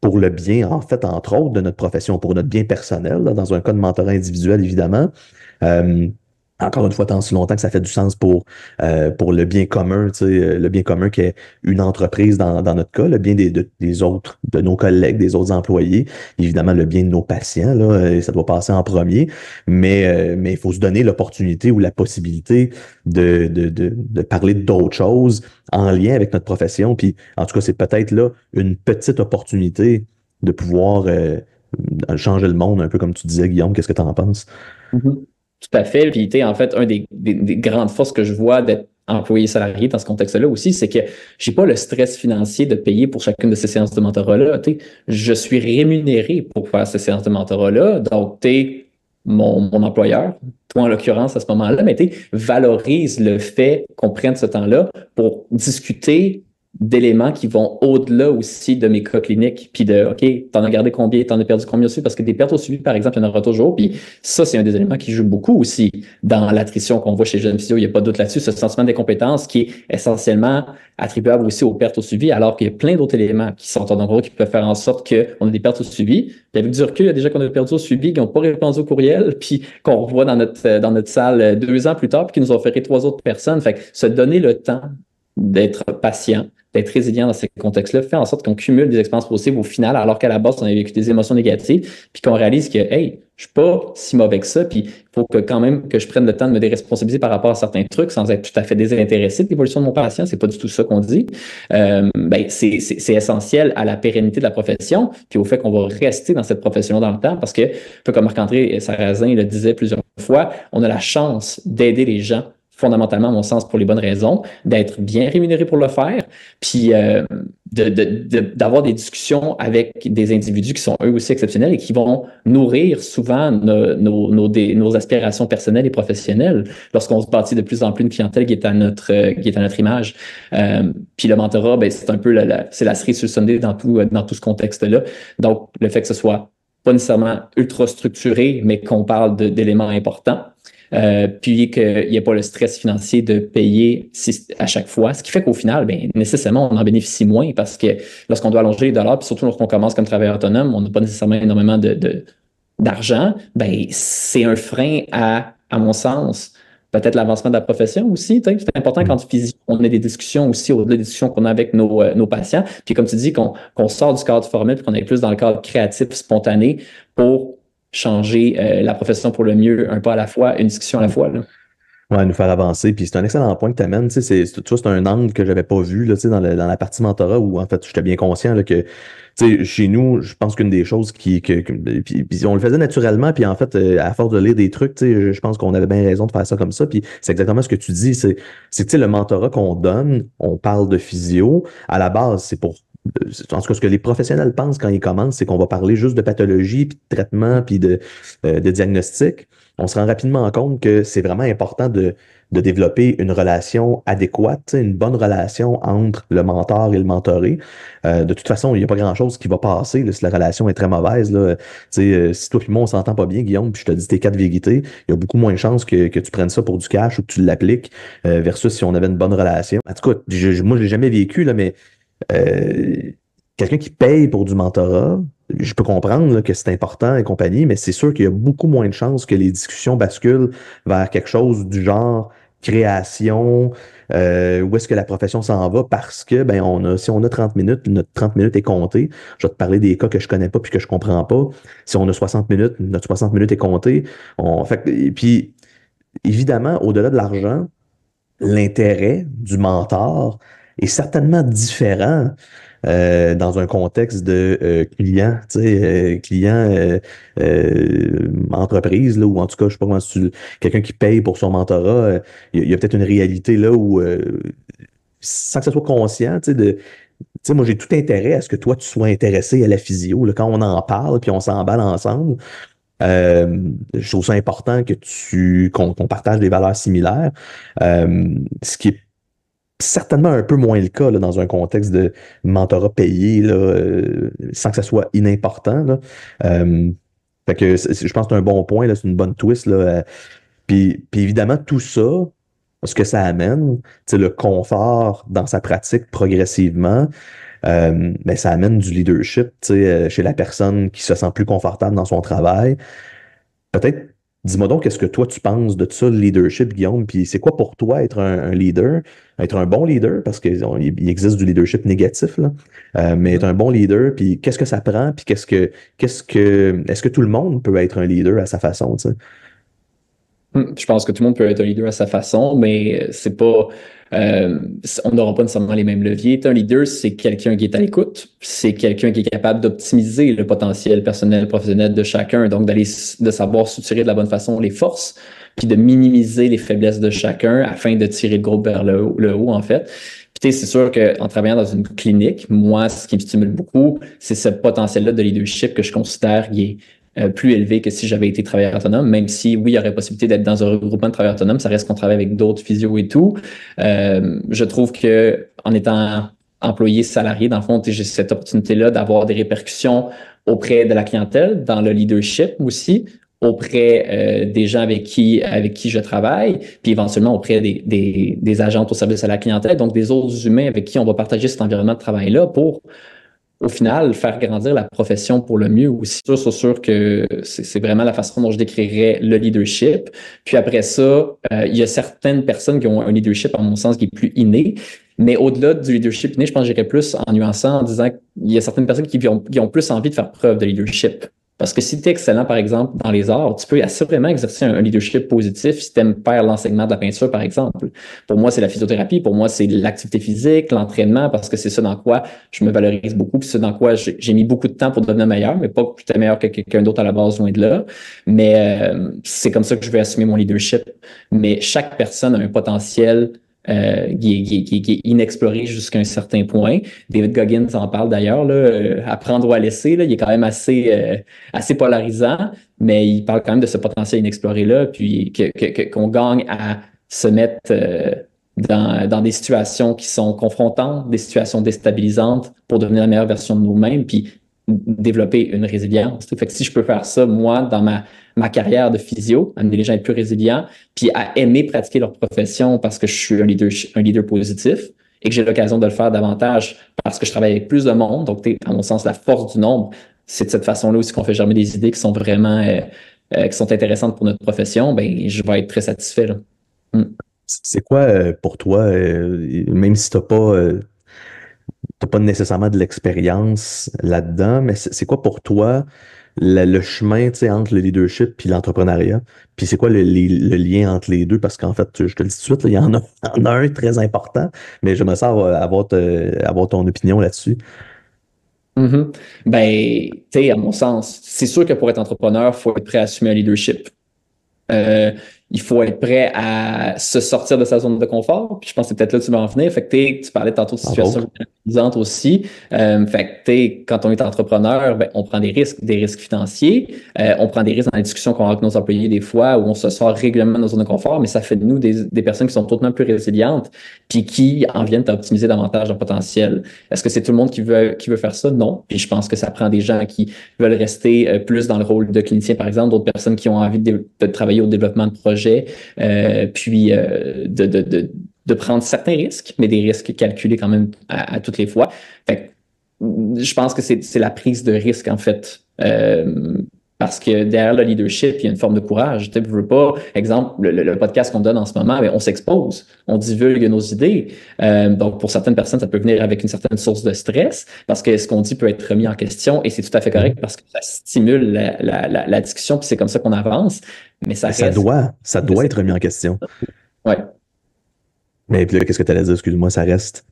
pour le bien, en fait, entre autres, de notre profession, pour notre bien personnel, dans un cas de mentorat individuel, évidemment. Euh, encore une fois, tant si longtemps que ça fait du sens pour, euh, pour le bien commun, euh, le bien commun qui est une entreprise dans, dans notre cas, le bien des, des autres, de nos collègues, des autres employés, évidemment le bien de nos patients, là, euh, ça doit passer en premier, mais, mais il faut se donner l'opportunité ou la possibilité de, de, de, de parler d'autres choses en lien avec notre profession. Puis en tout cas, c'est peut-être là une petite opportunité de pouvoir changer le monde, un peu comme tu disais, Guillaume, qu'est-ce que tu en penses? Mm-hmm. Tout à fait. Puis, en fait, un des, grandes forces que je vois d'être employé salarié dans ce contexte-là aussi, c'est que j'ai pas le stress financier de payer pour chacune de ces séances de mentorat-là. Je suis rémunéré pour faire ces séances de mentorat-là. Donc, tu es mon, mon, employeur, toi en l'occurrence à ce moment-là, mais tu valorise le fait qu'on prenne ce temps-là pour discuter d'éléments qui vont au-delà aussi de mes cas cliniques, puis de, OK, t'en as gardé combien, t'en as perdu combien aussi, parce que des pertes au suivi, par exemple, il y en aura toujours, puis ça, c'est un des éléments qui joue beaucoup aussi dans l'attrition qu'on voit chez Jeune Physio, il n'y a pas doute là-dessus, ce sentiment d'incompétence qui est essentiellement attribuable aussi aux pertes au suivi, alors qu'il y a plein d'autres éléments qui sont en gros qui peuvent faire en sorte qu'on a des pertes au suivi. Puis avec du recul, il y a déjà qu'on a perdu au suivi, qui n'ont pas répondu au courriel, puis qu'on revoit dans notre, dans notre salle deux ans plus tard, puis qui nous ont fait trois autres personnes. Fait que se donner le temps d'être patient, d'être résilient dans ces contextes-là, fait en sorte qu'on cumule des expériences possibles au final, alors qu'à la base, on a vécu des émotions négatives, puis qu'on réalise que, hey, je suis pas si mauvais que ça, puis il faut que quand même que je prenne le temps de me déresponsabiliser par rapport à certains trucs sans être tout à fait désintéressé de l'évolution de mon patient. C'est pas du tout ça qu'on dit. Euh, ben, c'est essentiel à la pérennité de la profession, puis au fait qu'on va rester dans cette profession dans le temps, parce que, peu comme Marc-André Sarrazin le disait plusieurs fois, on a la chance d'aider les gens fondamentalement, à mon sens, pour les bonnes raisons, d'être bien rémunéré pour le faire, puis euh, d'avoir de, des discussions avec des individus qui sont eux aussi exceptionnels et qui vont nourrir souvent nos, nos, nos, nos aspirations personnelles et professionnelles lorsqu'on se bâtit de plus en plus une clientèle qui est à notre, qui est à notre image. Euh, puis le mentorat, ben, c'est un peu la, c'est la cerise sur le Sunday dans tout, dans tout ce contexte-là. Donc, le fait que ce soit pas nécessairement ultra structuré, mais qu'on parle d'éléments importants. Euh, puis qu'il n'y ait pas le stress financier de payer à chaque fois, ce qui fait qu'au final, bien, nécessairement, on en bénéficie moins parce que lorsqu'on doit allonger les dollars, puis surtout lorsqu'on commence comme travailleur autonome, on n'a pas nécessairement énormément de, d'argent, ben, c'est un frein à, à mon sens, peut-être l'avancement de la profession aussi. C'est important quand on ait des discussions aussi, au-delà des discussions qu'on a avec nos, euh, nos patients. Puis comme tu dis, qu'on sort du cadre formel, qu'on est plus dans le cadre créatif, spontané, pour changer euh, la profession pour le mieux, un pas à la fois, une discussion à la fois. Là. Ouais, nous faire avancer. Puis c'est un excellent point que tu amènes. Tu sais, c'est un angle que j'avais pas vu là, tu sais, dans, dans la partie mentorat où en fait j'étais bien conscient là, que tu sais, chez nous, je pense qu'une des choses qui. Que, puis, on le faisait naturellement, puis en fait, euh, à force de lire des trucs, tu sais, je pense qu'on avait bien raison de faire ça comme ça. Puis c'est exactement ce que tu dis. C'est que le mentorat qu'on donne, on parle de physio. À la base, c'est pour en tout cas, ce que les professionnels pensent quand ils commencent, c'est qu'on va parler juste de pathologie, puis de traitement, puis de, euh, de diagnostic. On se rend rapidement compte que c'est vraiment important de, de développer une relation adéquate, une bonne relation entre le mentor et le mentoré. Euh, de toute façon, il n'y a pas grand-chose qui va passer là, si la relation est très mauvaise. Là. Euh, si toi et moi, on s'entend pas bien, Guillaume, puis je te dis tes quatre vérités, il y a beaucoup moins de chances que, que tu prennes ça pour du cash ou que tu l'appliques euh, versus si on avait une bonne relation. En tout cas, je, moi, je l'ai jamais vécu, là, mais euh, quelqu'un qui paye pour du mentorat, je peux comprendre que c'est important et compagnie, mais c'est sûr qu'il y a beaucoup moins de chances que les discussions basculent vers quelque chose du genre création, euh, où est-ce que la profession s'en va parce que ben on a si on a 30 minutes, notre 30 minutes est comptée. Je vais te parler des cas que je connais pas puis que je comprends pas. Si on a 60 minutes, notre 60 minutes est comptée. On fait et puis évidemment, au-delà de l'argent, l'intérêt du mentor est certainement différent euh, dans un contexte de euh, client, tu sais, euh, client entreprise, là, ou en tout cas, je sais pas comment tu quelqu'un qui paye pour son mentorat, il y a, peut-être une réalité là où sans que ce soit conscient, tu sais, de moi, j'ai tout intérêt à ce que toi, tu sois intéressé à la physio. Là, quand on en parle, puis on s'emballe ensemble, je trouve ça important que tu qu'on partage des valeurs similaires. ce qui est certainement un peu moins le cas dans un contexte de mentorat payé, euh, sans que ça soit inimportant. Là. Euh, fait je pense que c'est un bon point, c'est une bonne twist. Euh, puis, évidemment, tout ça, ce que ça amène, c'est le confort dans sa pratique progressivement. Euh, ben, ça amène du leadership chez la personne qui se sent plus confortable dans son travail. Peut-être Dis-moi donc, qu'est-ce que toi tu penses de ça, le leadership, Guillaume? Puis c'est quoi pour toi être un, leader, être un bon leader, parce qu'il existe du leadership négatif, là, euh, mais être un bon leader, puis qu'est-ce que ça prend, puis qu'est-ce que, qu'est-ce que, est-ce que tout le monde peut être un leader à sa façon, tu sais? Hmm, je pense que tout le monde peut être un leader à sa façon, mais c'est pas. Euh, on n'aura pas nécessairement les mêmes leviers. Un leader, c'est quelqu'un qui est à l'écoute, c'est quelqu'un qui est capable d'optimiser le potentiel personnel, professionnel de chacun, donc d'aller de savoir soutirer de la bonne façon les forces, puis de minimiser les faiblesses de chacun afin de tirer le groupe vers le haut, en fait. Puis c'est sûr qu'en travaillant dans une clinique, moi, ce qui me stimule beaucoup, c'est ce potentiel-là de leadership que je considère qui est euh, plus élevé que si j'avais été travailleur autonome, même si oui, il y aurait possibilité d'être dans un regroupement de travailleurs autonomes, ça reste qu'on travaille avec d'autres physios et tout. Euh, je trouve que en étant employé salarié, dans le fond, j'ai cette opportunité-là d'avoir des répercussions auprès de la clientèle, dans le leadership aussi, auprès euh, des gens avec qui avec qui je travaille, puis éventuellement auprès des, des, des agents au service à la clientèle, donc des autres humains avec qui on va partager cet environnement de travail-là pour au final, faire grandir la profession pour le mieux aussi. C'est sûr que c'est vraiment la façon dont je décrirais le leadership. Puis après ça, euh, il y a certaines personnes qui ont un leadership, à mon sens, qui est plus inné. Mais au-delà du leadership inné, je pense que j'irais plus en nuançant, en disant qu'il y a certaines personnes qui ont plus envie de faire preuve de leadership. Parce que si tu es excellent, par exemple, dans les arts, tu peux assurément exercer un, leadership positif si tu aimes faire l'enseignement de la peinture, par exemple. Pour moi, c'est la physiothérapie. Pour moi, c'est l'activité physique, l'entraînement, parce que c'est ça dans quoi je me valorise beaucoup, puis c'est dans quoi j'ai mis beaucoup de temps pour devenir meilleur, mais pas que j'étais meilleur que quelqu'un d'autre à la base, loin de là. Mais euh, c'est comme ça que je vais assumer mon leadership. Mais chaque personne a un potentiel euh, qui, est inexploré jusqu'à un certain point. David Goggins en parle d'ailleurs, là, euh, apprendre ou à laisser, là, il est quand même assez, euh, assez polarisant, mais il parle quand même de ce potentiel inexploré-là, puis qu'on que, gagne à se mettre dans, dans des situations qui sont confrontantes, des situations déstabilisantes pour devenir la meilleure version de nous-mêmes, puis développer une résilience. Fait si je peux faire ça, moi, dans ma, ma carrière de physio, amener les gens à être plus résilients, puis à aimer pratiquer leur profession parce que je suis un leader, un leader positif et que j'ai l'occasion de le faire davantage parce que je travaille avec plus de monde. Donc, à mon sens, la force du nombre, c'est de cette façon-là aussi qu'on fait germer des idées qui sont vraiment euh, euh, qui sont intéressantes pour notre profession. Ben, je vais être très satisfait. Mm. C'est quoi euh, pour toi, même si tu n'as pas t'as pas nécessairement de l'expérience là-dedans, mais c'est quoi pour toi le, chemin entre le leadership et l'entrepreneuriat? Puis c'est quoi le, lien entre les deux? Parce qu'en fait, je te le dis tout de suite, il y, en a, un très important, mais j'aimerais savoir avoir, avoir ton opinion là-dessus. Mm-hmm. Ben, tu sais, à mon sens, c'est sûr que pour être entrepreneur, il faut être prêt à assumer un leadership. Euh, il faut être prêt à se sortir de sa zone de confort. Puis je pense que c'est peut-être là que tu vas en venir. Fait que tu parlais tantôt de ah situations utilisantes aussi. Euh, fait que quand on est entrepreneur, ben, on prend des risques, des risques financiers. Euh, on prend des risques dans les discussions qu'on a avec nos employés des fois où on se sort régulièrement de nos zones de confort, mais ça fait de nous des, des personnes qui sont totalement plus résilientes puis qui en viennent à optimiser davantage leur potentiel. Est-ce que c'est tout le monde qui veut, qui veut faire ça? Non. Puis je pense que ça prend des gens qui veulent rester euh, plus dans le rôle de clinicien, par exemple, d'autres personnes qui ont envie de, de travailler au développement de projets euh, puis euh, de, de, de, prendre certains risques, mais des risques calculés quand même à, toutes les fois. Je pense que c'est la prise de risque, en fait. Euh, parce que derrière le leadership, il y a une forme de courage. Tu veux pas, exemple, le, podcast qu'on donne en ce moment, mais on s'expose, on divulgue nos idées. Euh, donc, pour certaines personnes, ça peut venir avec une certaine source de stress parce que ce qu'on dit peut être remis en question et c'est tout à fait correct parce que ça stimule la, la, la, discussion puis c'est comme ça qu'on avance. Mais ça, ça doit, ça doit être remis en question. Ouais. Mais puis là, qu'est-ce que tu allais dire? Excuse-moi, ça reste.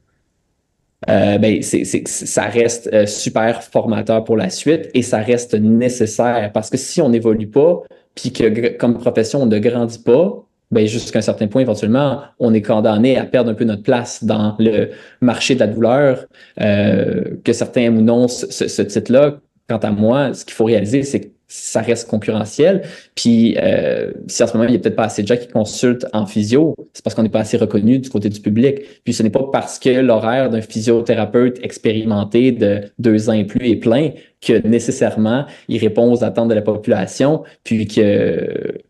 Euh, ben, c'est, ça reste euh, super formateur pour la suite et ça reste nécessaire parce que si on n'évolue pas, puis que comme profession, on ne grandit pas, ben, jusqu'à un certain point, éventuellement, on est condamné à perdre un peu notre place dans le marché de la douleur, euh, que certains aiment ou non ce, ce titre-là. Quant à moi, ce qu'il faut réaliser, c'est que ça reste concurrentiel. Puis euh, si en ce moment, il n'y a peut-être pas assez de gens qui consultent en physio, c'est parce qu'on n'est pas assez reconnu du côté du public. Puis ce n'est pas parce que l'horaire d'un physiothérapeute expérimenté de deux ans et plus est plein que nécessairement il répond aux attentes de la population, puis que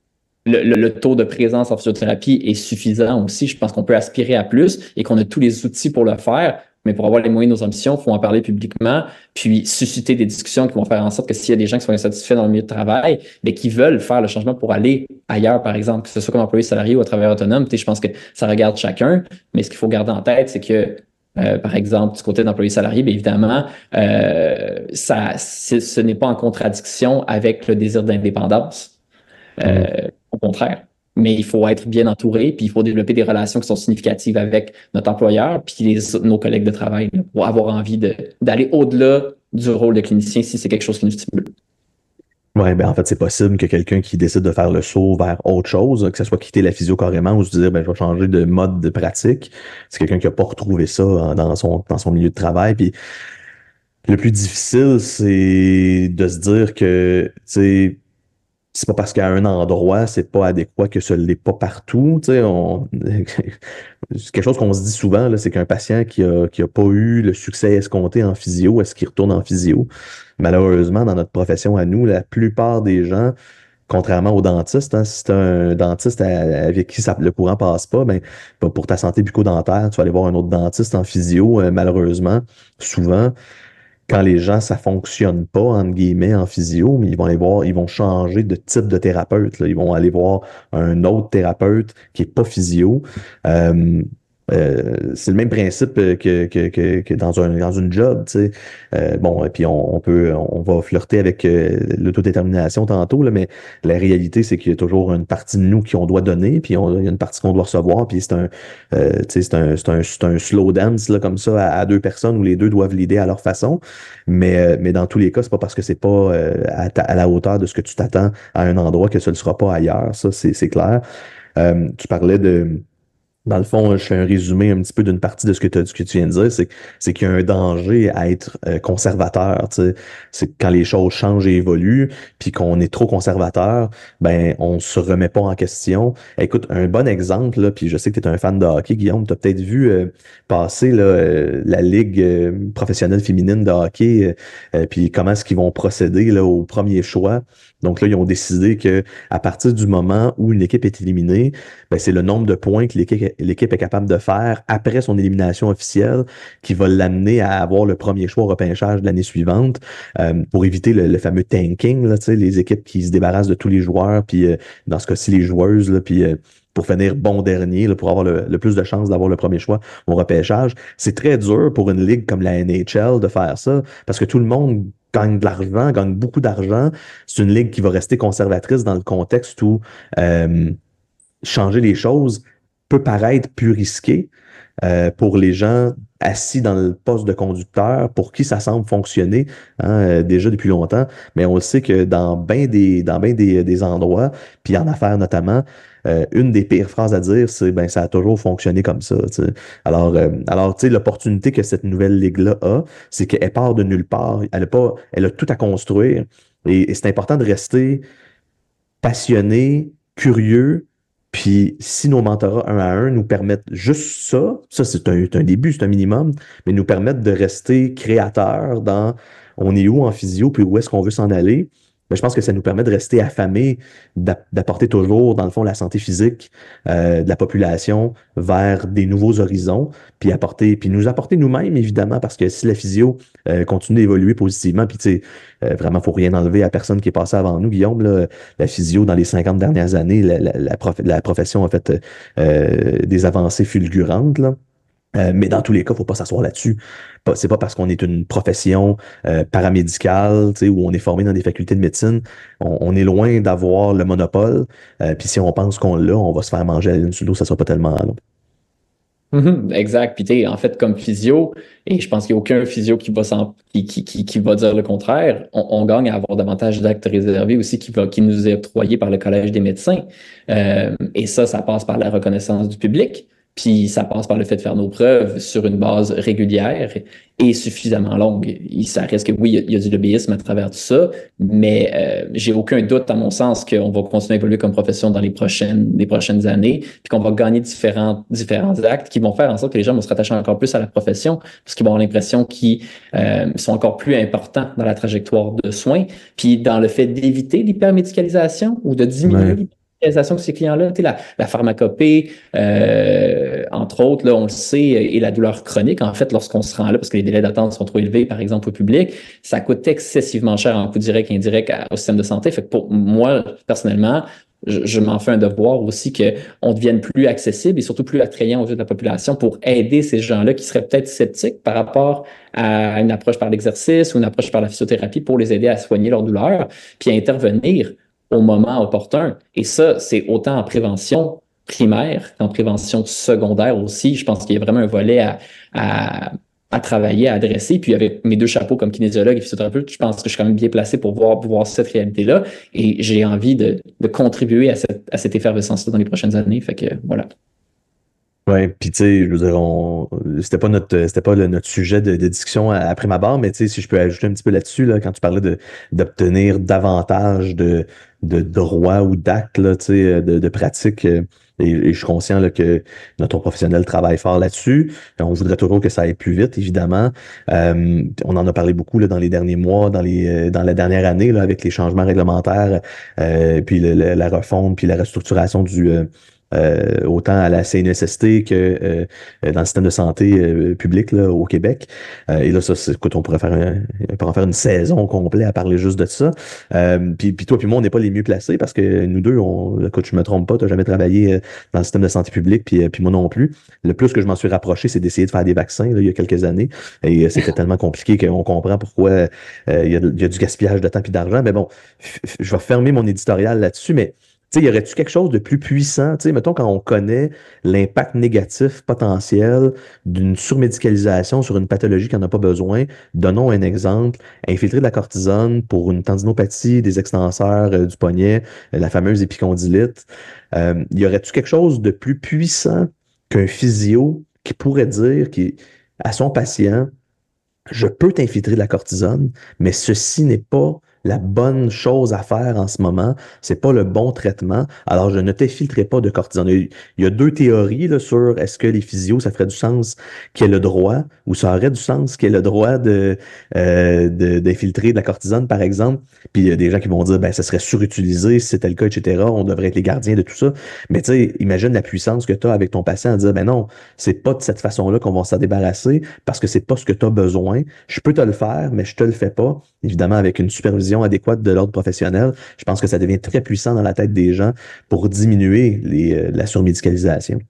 le, le, taux de présence en physiothérapie est suffisant aussi. Je pense qu'on peut aspirer à plus et qu'on a tous les outils pour le faire. Mais pour avoir les moyens de nos ambitions, il faut en parler publiquement, puis susciter des discussions qui vont faire en sorte que s'il y a des gens qui sont insatisfaits dans le milieu de travail, mais qui veulent faire le changement pour aller ailleurs, par exemple, que ce soit comme employé salarié ou à travers autonome, je pense que ça regarde chacun. Mais ce qu'il faut garder en tête, c'est que euh, par exemple, du côté d'employé salarié, bien évidemment, euh, ça, ce n'est pas en contradiction avec le désir d'indépendance. Euh. Au contraire mais il faut être bien entouré, puis il faut développer des relations qui sont significatives avec notre employeur, puis les, nos collègues de travail, pour avoir envie d'aller au-delà du rôle de clinicien si c'est quelque chose qui nous stimule. Oui, ben en fait, c'est possible que quelqu'un qui décide de faire le saut vers autre chose, que ce soit quitter la physio carrément ou se dire ben je vais changer de mode de pratique, c'est quelqu'un qui n'a pas retrouvé ça dans son, dans son milieu de travail. Puis le plus difficile, c'est de se dire que tu sais c'est pas parce qu'à un endroit, c'est pas adéquat que ce l'est pas partout. Tu sais, on... c'est quelque chose qu'on se dit souvent, c'est qu'un patient qui a, qui a pas eu le succès escompté en physio, est-ce qu'il retourne en physio? Malheureusement, dans notre profession à nous, la plupart des gens, contrairement aux dentistes, hein, si c'est un dentiste avec qui le courant passe pas, ben, pour ta santé bucco-dentaire, tu vas aller voir un autre dentiste en physio, euh, malheureusement, souvent quand les gens, ça fonctionne pas, entre guillemets, en physio, mais ils vont aller voir, ils vont changer de type de thérapeute. Ils vont aller voir un autre thérapeute qui est pas physio. Euh, euh, c'est le même principe que, que, que, que, dans, un, dans une job, tu sais. Euh, bon, et puis on, on, peut, on va flirter avec euh, l'autodétermination tantôt, là, mais la réalité, c'est qu'il y a toujours une partie de nous qui on doit donner, puis on, il y a une partie qu'on doit recevoir, puis c'est un, euh, c'est un, c'est un, c'est un slow dance là, comme ça à, deux personnes où les deux doivent l'aider à leur façon. Mais, mais dans tous les cas, c'est pas parce que c'est pas à, à, la hauteur de ce que tu t'attends à un endroit que ce ne sera pas ailleurs. Ça, c'est clair. tu parlais de dans le fond, je fais un résumé un petit peu d'une partie de ce que, ce que tu viens de dire, c'est, qu'il y a un danger à être euh, conservateur. C'est quand les choses changent et évoluent, puis qu'on est trop conservateur, ben on se remet pas en question. Écoute, un bon exemple, là, puis je sais que tu es un fan de hockey, Guillaume, tu as peut-être vu euh, passer là, euh, la Ligue professionnelle féminine de hockey, puis comment est-ce qu'ils vont procéder là, au premier choix. Donc là, ils ont décidé que à partir du moment où une équipe est éliminée, ben, c'est le nombre de points que l'équipe est capable de faire après son élimination officielle qui va l'amener à avoir le premier choix au repêchage de l'année suivante euh, pour éviter le, fameux tanking, là, les équipes qui se débarrassent de tous les joueurs, puis euh, dans ce cas-ci, les joueuses, là, puis euh, pour finir bon dernier, pour avoir le, plus de chances d'avoir le premier choix au repêchage. C'est très dur pour une ligue comme la NHL de faire ça parce que tout le monde gagne de l'argent, gagne beaucoup d'argent. C'est une ligue qui va rester conservatrice dans le contexte où changer les choses peut paraître plus risqué euh, pour les gens assis dans le poste de conducteur, pour qui ça semble fonctionner hein, euh, déjà depuis longtemps, mais on le sait que dans bien des, dans bien des, endroits, puis en affaires notamment, euh, une des pires phrases à dire, c'est ben ça a toujours fonctionné comme ça. Alors, alors tu sais, l'opportunité que cette nouvelle ligue-là a, c'est qu'elle part de nulle part. Elle a elle a tout à construire. et c'est important de rester passionné, curieux, puis si nos mentorats un à un nous permettent juste ça, ça c'est un, un, début, c'est un minimum, mais nous permettent de rester créateurs dans on est où en physio, puis où est-ce qu'on veut s'en aller, je pense que ça nous permet de rester affamés, d'apporter toujours, dans le fond, la santé physique euh, de la population vers des nouveaux horizons, puis apporter, puis nous apporter nous-mêmes, évidemment, parce que si la physio euh, continue d'évoluer positivement, puis tu sais, euh, vraiment, faut rien enlever à personne qui est passé avant nous, Guillaume, la physio, dans les 50 dernières années, la, la, la profession a fait des avancées fulgurantes, là. Euh, mais dans tous les cas, faut pas s'asseoir là-dessus. C'est pas parce qu'on est une paramédicale, euh, paramédicale, où on est formé dans des facultés de médecine, on, est loin d'avoir le monopole. Euh, puis si on pense qu'on l'a, on va se faire manger à l'une sur l'eau, ça sera pas tellement long. Mm-hmm, exact. Puis en fait, comme physio, et je pense qu'il n'y a aucun physio qui va, qui, qui, qui, va dire le contraire, on, gagne à avoir davantage d'actes réservés aussi qui, va, qui nous est octroyé par le Collège des médecins. et ça, ça passe par la reconnaissance du public. Puis ça passe par le fait de faire nos preuves sur une base régulière et suffisamment longue. Ça reste que oui, il y a, du lobbyisme à travers tout ça, mais euh, j'ai aucun doute, à mon sens, qu'on va continuer à évoluer comme profession dans les prochaines, les prochaines années, puis qu'on va gagner différents, différents actes qui vont faire en sorte que les gens vont se rattacher encore plus à la profession, parce qu'ils vont avoir l'impression qu'ils euh, sont encore plus importants dans la trajectoire de soins, puis dans le fait d'éviter l'hypermédicalisation ou de diminuer de ces clients-là. La, la pharmacopée, euh, entre autres, là, on le sait, et la douleur chronique, en fait, lorsqu'on se rend là, parce que les délais d'attente sont trop élevés, par exemple, au public, ça coûte excessivement cher en coût direct et indirect au système de santé. Fait que pour moi, personnellement, je, m'en fais un devoir aussi qu'on devienne plus accessible et surtout plus attrayant aux yeux de la population pour aider ces gens-là qui seraient peut-être sceptiques par rapport à une approche par l'exercice ou une approche par la physiothérapie pour les aider à soigner leur douleur, puis à intervenir au moment opportun. Et ça, c'est autant en prévention primaire qu'en prévention secondaire aussi. Je pense qu'il y a vraiment un volet à, à, à, travailler, à adresser. Puis avec mes deux chapeaux comme kinésiologue et physiothérapeute, je pense que je suis quand même bien placé pour voir, cette réalité-là. Et j'ai envie de, de, contribuer à cette, à cette effervescence-là dans les prochaines années. Fait que voilà. Oui, puis tu sais, je veux dire, c'était pas notre c'était pas notre sujet de, discussion après ma barre, mais tu sais, si je peux ajouter un petit peu là-dessus, là, quand tu parlais de d'obtenir davantage de, de droits ou d'actes, là, tu sais, de, de pratiques, euh, et, je suis conscient là, que notre professionnel travaille fort là-dessus. On voudrait toujours que ça aille plus vite, évidemment. Euh, on en a parlé beaucoup là, dans les derniers mois, dans les euh, dans la dernière année, là, avec les changements réglementaires, puis la refonte, puis la restructuration du euh, autant à la CNSST que euh, dans le système de santé euh, public là, au Québec. et là, ça, écoute, on pourrait faire un, on pourrait faire une saison complète à parler juste de ça. puis, puis toi puis moi, on n'est pas les mieux placés parce que nous deux, on, écoute, je me trompe pas, tu n'as jamais travaillé dans le système de santé public, puis, puis moi non plus. Le plus que je m'en suis rapproché, c'est d'essayer de faire des vaccins là, il y a quelques années. Et c'était tellement compliqué qu'on comprend pourquoi il y, a, il y a du gaspillage de temps et d'argent. Mais bon, je vais fermer mon éditorial là-dessus, mais y aurait-tu quelque chose de plus puissant? sais, mettons, quand on connaît l'impact négatif potentiel d'une surmédicalisation sur une pathologie qui n'en a pas besoin, donnons un exemple, infiltrer de la cortisone pour une tendinopathie des extenseurs euh, du poignet, euh, la fameuse épicondylite. Euh, y aurait-tu quelque chose de plus puissant qu'un physio qui pourrait dire à son patient, je peux t'infiltrer de la cortisone, mais ceci n'est pas la bonne chose à faire en ce moment, c'est pas le bon traitement. Alors, je ne t'infiltrerai pas de cortisone. Il y a deux théories là, sur est-ce que les physios, ça ferait du sens qu'il y ait le droit ou ça aurait du sens qu'il y ait le droit de, euh, d'infiltrer de, la cortisone, par exemple. Puis il y a des gens qui vont dire, ben, ça serait surutilisé si c'était le cas, etc. On devrait être les gardiens de tout ça. Mais tu sais, imagine la puissance que tu as avec ton patient à dire, ben non, c'est pas de cette façon-là qu'on va s'en débarrasser parce que c'est pas ce que tu as besoin. Je peux te le faire, mais je te le fais pas. Évidemment, avec une supervision adéquate de l'ordre professionnel, je pense que ça devient très puissant dans la tête des gens pour diminuer les, euh, la surmédicalisation.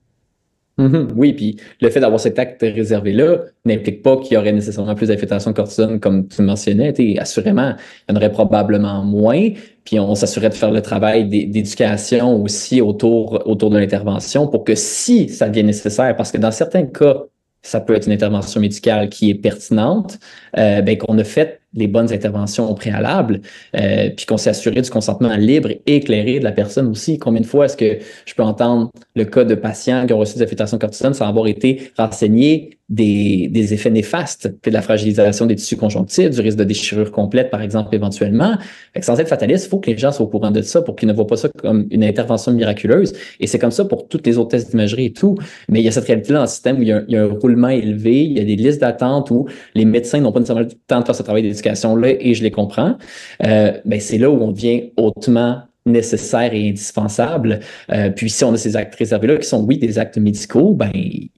Mm-hmm. Oui, puis le fait d'avoir cet acte réservé-là n'implique pas qu'il y aurait nécessairement plus d'affectation de cortisone, comme tu mentionnais. assurément, il y en aurait probablement moins, puis on s'assurait de faire le travail d'éducation aussi autour, autour de l'intervention pour que si ça devient nécessaire, parce que dans certains cas, ça peut être une intervention médicale qui est pertinente, euh, ben, qu'on a fait les bonnes interventions au préalable, euh, puis qu'on s'est assuré du consentement libre et éclairé de la personne aussi. Combien de fois est-ce que je peux entendre le cas de patients qui ont reçu des affectations cortisone sans avoir été renseignés des, des effets néfastes, de la fragilisation des tissus conjonctifs, du risque de déchirure complète, par exemple, éventuellement. Fait que sans être fataliste, il faut que les gens soient au courant de ça pour qu'ils ne voient pas ça comme une intervention miraculeuse. Et c'est comme ça pour toutes les autres tests d'imagerie et tout. Mais il y a cette réalité dans le système où il y a, il y a un roulement élevé, il y a des listes d'attente où les médecins n'ont pas nécessairement le temps de faire ce travail d'éducation-là et je les comprends. Euh, ben c'est là où on devient hautement nécessaire et indispensable. Euh, puis si on a ces actes réservés-là qui sont, oui, des actes médicaux, ben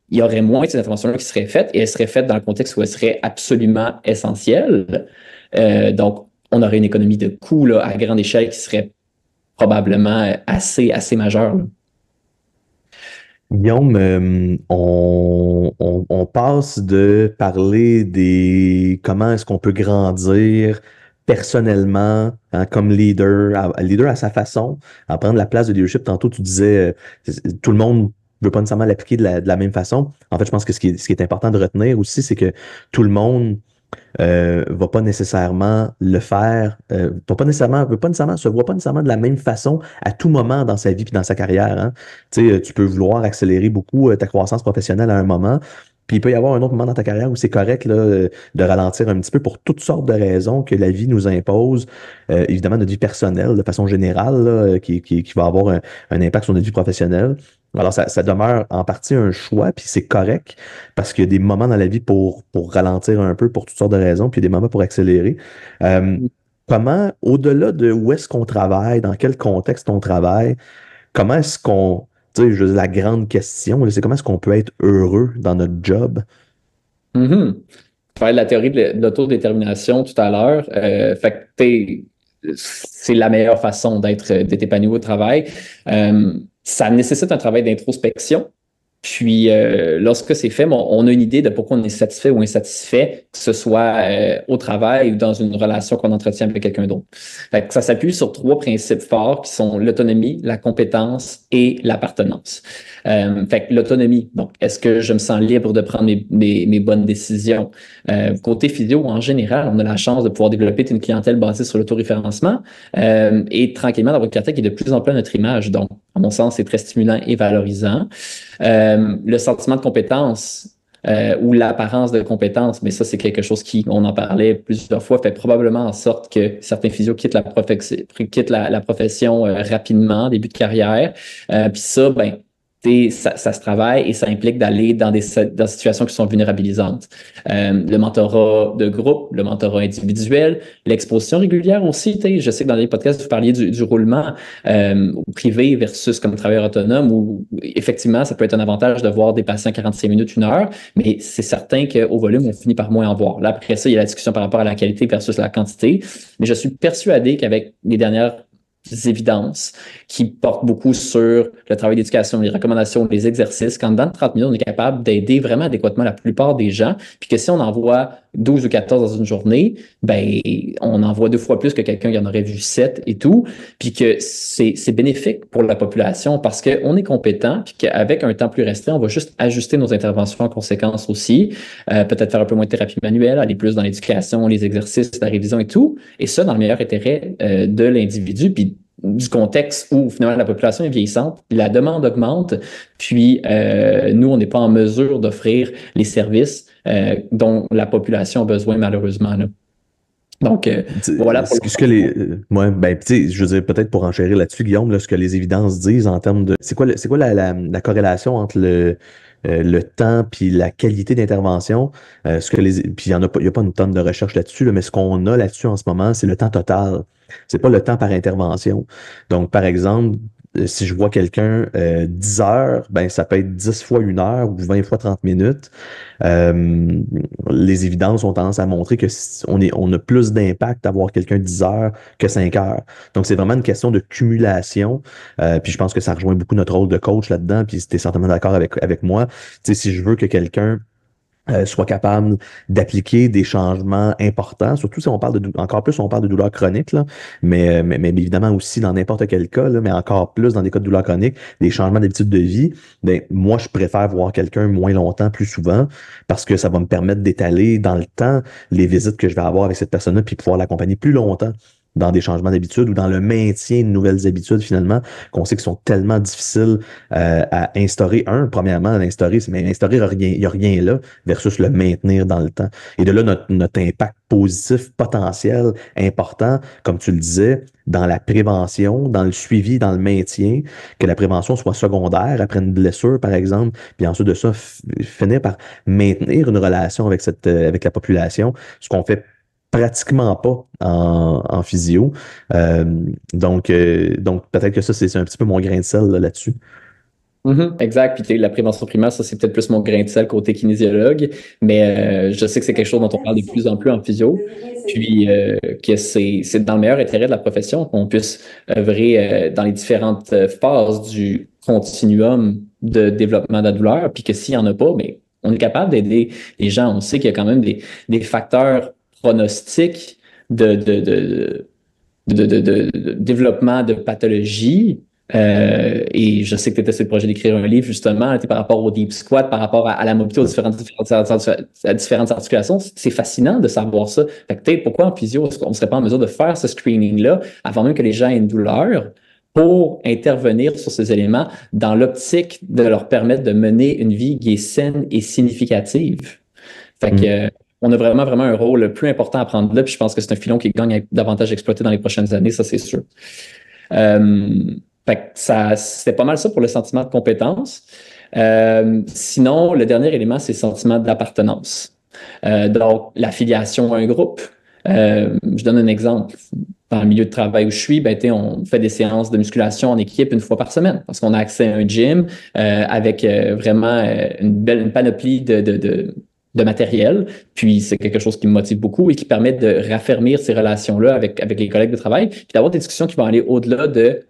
il y aurait moins de ces interventions-là qui seraient faites et elles seraient faites dans le contexte où elles seraient absolument essentielles. Euh, donc, on aurait une économie de coûts là, à grande échelle qui serait probablement assez, assez majeure. Guillaume, euh, on, on, passe de parler des comment est-ce qu'on peut grandir personnellement hein, comme leader, leader à sa façon, à prendre la place de leadership. Tantôt, tu disais euh, tout le monde veut pas nécessairement l'appliquer de la, de la, même façon. En fait, je pense que ce qui est, ce qui est important de retenir aussi, c'est que tout le monde euh, va pas nécessairement le faire, euh, pas nécessairement, veut pas nécessairement, se voit pas nécessairement de la même façon à tout moment dans sa vie puis dans sa carrière. Hein. Tu sais, tu peux vouloir accélérer beaucoup euh, ta croissance professionnelle à un moment, puis il peut y avoir un autre moment dans ta carrière où c'est correct là, euh, de ralentir un petit peu pour toutes sortes de raisons que la vie nous impose. évidemment, notre vie personnelle, de façon générale, qui, qui, qui, va avoir un, un, impact sur notre vie professionnelle. Alors, ça, ça, demeure en partie un choix, puis c'est correct, parce qu'il y a des moments dans la vie pour, pour ralentir un peu pour toutes sortes de raisons, puis il y a des moments pour accélérer. Euh, mm. comment, au-delà de où est-ce qu'on travaille, dans quel contexte on travaille, comment est-ce qu'on, tu sais, la grande question, c'est comment est-ce qu'on peut être heureux dans notre job? Mm-hmm. Tu parlais de la théorie de l'autodétermination tout à l'heure. Euh, fait que c'est la meilleure façon d'être épanoui au travail. Euh, ça nécessite un travail d'introspection. Puis, euh, lorsque c'est fait, on a une idée de pourquoi on est satisfait ou insatisfait, que ce soit euh, au travail ou dans une relation qu'on entretient avec quelqu'un d'autre. Ça s'appuie sur trois principes forts qui sont l'autonomie, la compétence et l'appartenance. Euh, l'autonomie, donc, est-ce que je me sens libre de prendre mes, mes, bonnes décisions? Euh, côté physio, en général, on a la chance de pouvoir développer une clientèle basée sur l'autoréférencement euh, et tranquillement d'avoir une clientèle qui est de plus en plus à notre image. Donc, à mon sens, c'est très stimulant et valorisant. Euh, le sentiment de compétence, euh, ou l'apparence de compétence, mais ça, c'est quelque chose qui, on en parlait plusieurs fois, fait probablement en sorte que certains physios quittent la, profession euh, rapidement, début de carrière. Puis ça, ben, ça, ça, se travaille et ça implique d'aller dans des, dans des situations qui sont vulnérabilisantes. Euh, le mentorat de groupe, le mentorat individuel, l'exposition régulière aussi. Je sais que dans les podcasts, vous parliez du, du roulement euh, privé versus comme travailleur autonome où effectivement, ça peut être un avantage de voir des patients 45 minutes, une heure, mais c'est certain qu'au volume, on finit par moins en voir. Là, après ça, il y a la discussion par rapport à la qualité versus la quantité. Mais je suis persuadé qu'avec les dernières évidences qui portent beaucoup sur le travail d'éducation, les recommandations, les exercices, quand dans 30 minutes, on est capable d'aider vraiment adéquatement la plupart des gens, puis que si on envoie 12 ou 14 dans une journée, ben on en voit deux fois plus que quelqu'un qui en aurait vu 7 et tout, puis que c'est bénéfique pour la population parce qu'on est compétent, puis qu'avec un temps plus restreint, on va juste ajuster nos interventions en conséquence aussi, euh, peut-être faire un peu moins de thérapie manuelle, aller plus dans l'éducation, les exercices, la révision et tout, et ça dans le meilleur intérêt euh, de l'individu, puis du contexte où finalement la population est vieillissante, la demande augmente, puis euh, nous, on n'est pas en mesure d'offrir les services euh, dont la population a besoin malheureusement. Là. Donc, euh, voilà. Pour ce que les, ouais, ben, je veux dire, peut-être pour enchérir là-dessus, Guillaume, là, ce que les évidences disent en termes de. C'est quoi, c'est quoi la, la, la, corrélation entre le, euh, le temps puis la qualité d'intervention. Euh, ce que les, puis il n'y a, a pas une tonne de recherche là-dessus, mais ce qu'on a là-dessus en ce moment, c'est le temps total. C'est pas le temps par intervention. Donc, par exemple, si je vois quelqu'un euh, 10 heures, ben ça peut être 10 fois une heure ou 20 fois 30 minutes. Euh, les évidences ont tendance à montrer que on, est, on a plus d'impact à voir quelqu'un 10 heures que 5 heures. Donc, c'est vraiment une question de cumulation. Euh, puis je pense que ça rejoint beaucoup notre rôle de coach là-dedans. Puis si tu es certainement d'accord avec, avec moi. Si je veux que quelqu'un euh, soit capable d'appliquer des changements importants, surtout si on parle de encore plus on parle de douleurs chroniques, mais, mais, mais évidemment aussi dans n'importe quel cas, là, mais encore plus dans des cas de douleurs chroniques, des changements d'habitude de vie, ben moi je préfère voir quelqu'un moins longtemps, plus souvent, parce que ça va me permettre d'étaler dans le temps les visites que je vais avoir avec cette personne-là, puis pouvoir l'accompagner plus longtemps dans des changements d'habitude ou dans le maintien de nouvelles habitudes finalement qu'on sait qu'ils sont tellement difficiles euh, à instaurer. Un, premièrement, à instaurer, mais instaurer, il n'y a rien là versus le maintenir dans le temps. Et de là, notre, notre impact positif potentiel important, comme tu le disais, dans la prévention, dans le suivi, dans le maintien, que la prévention soit secondaire après une blessure, par exemple, puis ensuite de ça, finir par maintenir une relation avec cette euh, avec la population, ce qu'on fait pratiquement pas en, en physio. Euh, donc, euh, donc peut-être que ça, c'est un petit peu mon grain de sel là-dessus. Mm-hmm. exact. Puis la prévention primaire, ça, c'est peut-être plus mon grain de sel côté kinésiologue, mais euh, je sais que c'est quelque chose dont on parle de plus en plus en physio. Puis que c'est, dans le meilleur intérêt de la profession qu'on puisse œuvrer dans les différentes phases du continuum de développement de la douleur, puis que s'il n'y en a pas, mais on est capable d'aider les gens. On sait qu'il y a quand même des facteurs pronostic de, de, de, de, développement de pathologie. Euh, et je sais que tu étais sur le projet d'écrire un livre justement par rapport au deep squat, par rapport à, la mobilité, aux différentes, différentes, articulations. C'est fascinant de savoir ça. Fait que pourquoi en physio, on ne serait pas en mesure de faire ce screening-là avant même que les gens aient une douleur pour intervenir sur ces éléments dans l'optique de leur permettre de mener une vie qui est saine et significative? Fait que, mm on a vraiment, vraiment un rôle plus important à prendre là. Puis je pense que c'est un filon qui gagne davantage exploité dans les prochaines années, ça c'est sûr. Euh, fait ça, c'était pas mal ça pour le sentiment de compétence. Euh, sinon, le dernier élément, c'est le sentiment d'appartenance. Euh, donc, l'affiliation à un groupe. Euh, je donne un exemple. Dans le milieu de travail où je suis, ben, on fait des séances de musculation en équipe une fois par semaine parce qu'on a accès à un gym euh, avec euh, vraiment une belle une panoplie de, de, de de matériel. Puis c'est quelque chose qui me motive beaucoup et qui permet de raffermir ces relations-là avec, avec les collègues de travail, puis d'avoir des discussions qui vont aller au-delà de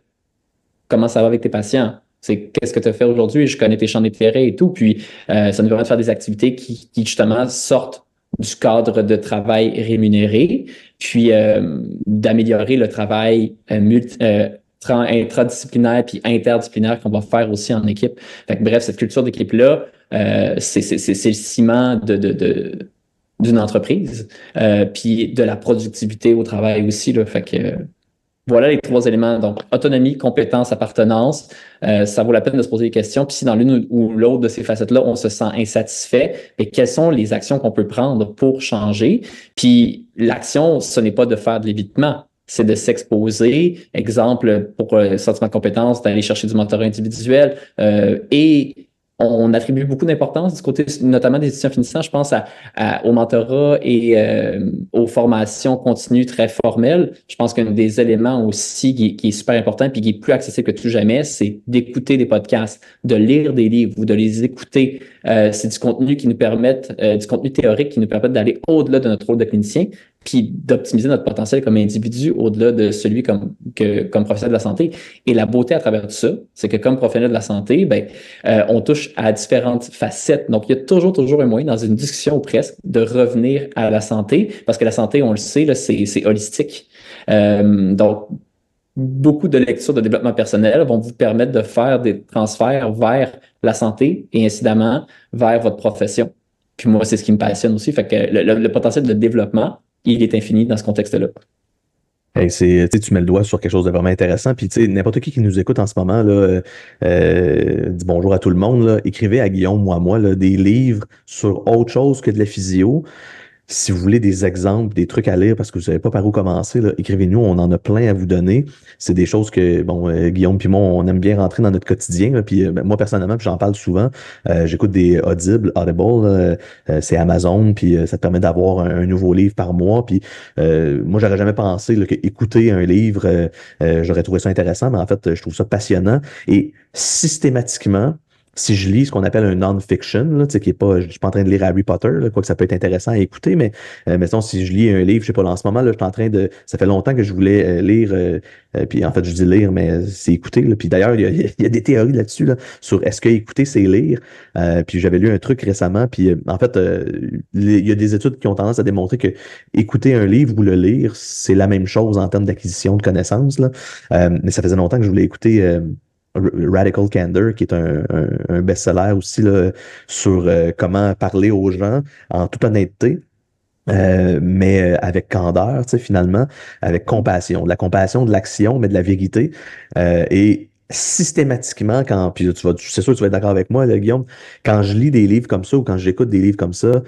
comment ça va avec tes patients. C'est qu'est-ce que tu as fait aujourd'hui, je connais tes champs d'intérêt et tout. Puis euh, ça nous permet de faire des activités qui, qui justement sortent du cadre de travail rémunéré, puis euh, d'améliorer le travail euh, multi, euh, intradisciplinaire puis interdisciplinaire qu'on va faire aussi en équipe. Fait que, bref, cette culture d'équipe-là, euh, c'est le ciment de, de, de d'une entreprise, euh, puis de la productivité au travail aussi. Là, fait que voilà les trois éléments. Donc, autonomie, compétence, appartenance. Euh, ça vaut la peine de se poser des questions. Puis si dans l'une ou l'autre de ces facettes-là, on se sent insatisfait, et quelles sont les actions qu'on peut prendre pour changer? Puis l'action, ce n'est pas de faire de l'évitement c'est de s'exposer. Exemple, pour le sentiment de compétence, d'aller chercher du mentorat individuel euh, et on attribue beaucoup d'importance du côté notamment des étudiants finissants, je pense à, au mentorat et euh, aux formations continues très formelles. Je pense qu'un des éléments aussi qui, est super important puis qui est plus accessible que tout jamais, c'est d'écouter des podcasts, de lire des livres ou de les écouter. Euh, c'est du contenu qui nous permet, euh, du contenu théorique qui nous permet d'aller au-delà de notre rôle de clinicien puis d'optimiser notre potentiel comme individu au-delà de celui comme, que, comme professionnel de la santé. Et la beauté à travers tout ça, c'est que comme professionnel de la santé, ben, euh, on touche à différentes facettes. Donc, il y a toujours, toujours un moyen dans une discussion ou presque de revenir à la santé, parce que la santé, on le sait, c'est, holistique. Euh, donc, beaucoup de lectures de développement personnel vont vous permettre de faire des transferts vers la santé et incidemment vers votre profession. Puis moi, c'est ce qui me passionne aussi. Fait que le potentiel de développement, il est infini dans ce contexte-là. c'est, tu mets le doigt sur quelque chose de vraiment intéressant. Puis, n'importe qui qui nous écoute en ce moment, là, euh, dit bonjour à tout le monde. Écrivez à Guillaume, moi, moi, là, des livres sur autre chose que de la physio. Si vous voulez des exemples, des trucs à lire parce que vous savez pas par où commencer, écrivez-nous, on en a plein à vous donner. C'est des choses que, bon, euh, Guillaume puis moi, on aime bien rentrer dans notre quotidien. puis euh, ben, moi, personnellement, j'en parle souvent. Euh, j'écoute des Audible, Audible, c'est Amazon, puis ça te permet d'avoir un, nouveau livre par mois. Puis moi, j'aurais jamais pensé là, que écouter un livre, j'aurais trouvé ça intéressant, mais en fait, je trouve ça passionnant. Et systématiquement, si je lis ce qu'on appelle un non-fiction, qui est pas, je suis pas en train de lire Harry Potter, là, quoi que ça peut être intéressant à écouter, mais euh, mettons, si je lis un livre, je sais pas, en ce moment, là, je suis en train de, ça fait longtemps que je voulais euh, lire, euh, euh, puis en fait, je dis lire, mais c'est écouter, là. puis d'ailleurs, il y, a, des théories là-dessus, là, sur est-ce que écouter, c'est lire, puis j'avais lu un truc récemment, puis en fait, il y a des études qui ont tendance à démontrer que écouter un livre ou le lire, c'est la même chose en termes d'acquisition de connaissances, là. mais ça faisait longtemps que je voulais écouter Radical Candor, qui est un, best-seller aussi là, sur euh, comment parler aux gens en toute honnêteté. Euh, mais euh, avec candeur, finalement, avec compassion, de la compassion, de l'action, mais de la vérité. et systématiquement, quand, puis tu vas, c'est sûr que tu vas être d'accord avec moi, là, Guillaume, quand je lis des livres comme ça ou quand j'écoute des livres comme ça,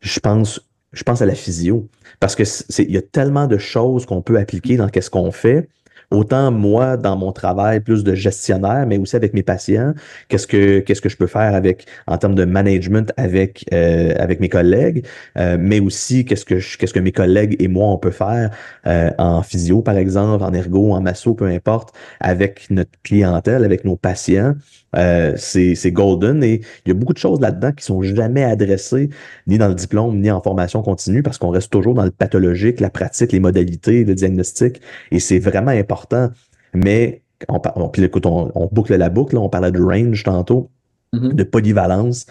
je pense, je pense à la physio. Parce que il y a tellement de choses qu'on peut appliquer dans qu'est-ce qu'on fait autant moi dans mon travail plus de gestionnaire, mais aussi avec mes patients, qu'est-ce que qu'est-ce que je peux faire avec en termes de management avec euh, avec mes collègues, euh, mais aussi qu'est-ce que qu'est-ce que mes collègues et moi on peut faire euh, en physio par exemple, en ergo, en masso, peu importe, avec notre clientèle, avec nos patients. Euh, c'est golden et il y a beaucoup de choses là-dedans qui sont jamais adressées ni dans le diplôme ni en formation continue parce qu'on reste toujours dans le pathologique, la pratique, les modalités, le diagnostic et c'est vraiment important. Mais on, on, puis écoute, on, on, boucle la boucle, on parlait de range tantôt, mm-hmm. de polyvalence.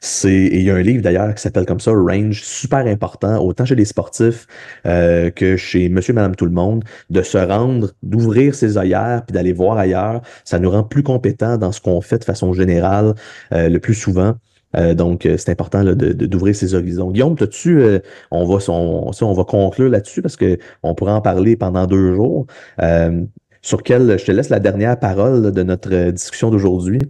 C'est, il y a un livre d'ailleurs qui s'appelle comme ça, Range, super important, autant chez les sportifs euh, que chez monsieur, madame, tout le monde, de se rendre, d'ouvrir ses œillères puis d'aller voir ailleurs. Ça nous rend plus compétents dans ce qu'on fait de façon générale euh, le plus souvent. Euh, donc, c'est important d'ouvrir ses horizons. Guillaume, là-dessus, on va, on, on va conclure là-dessus parce que on pourrait en parler pendant deux jours. sur quel, je te laisse la dernière parole de notre discussion d'aujourd'hui.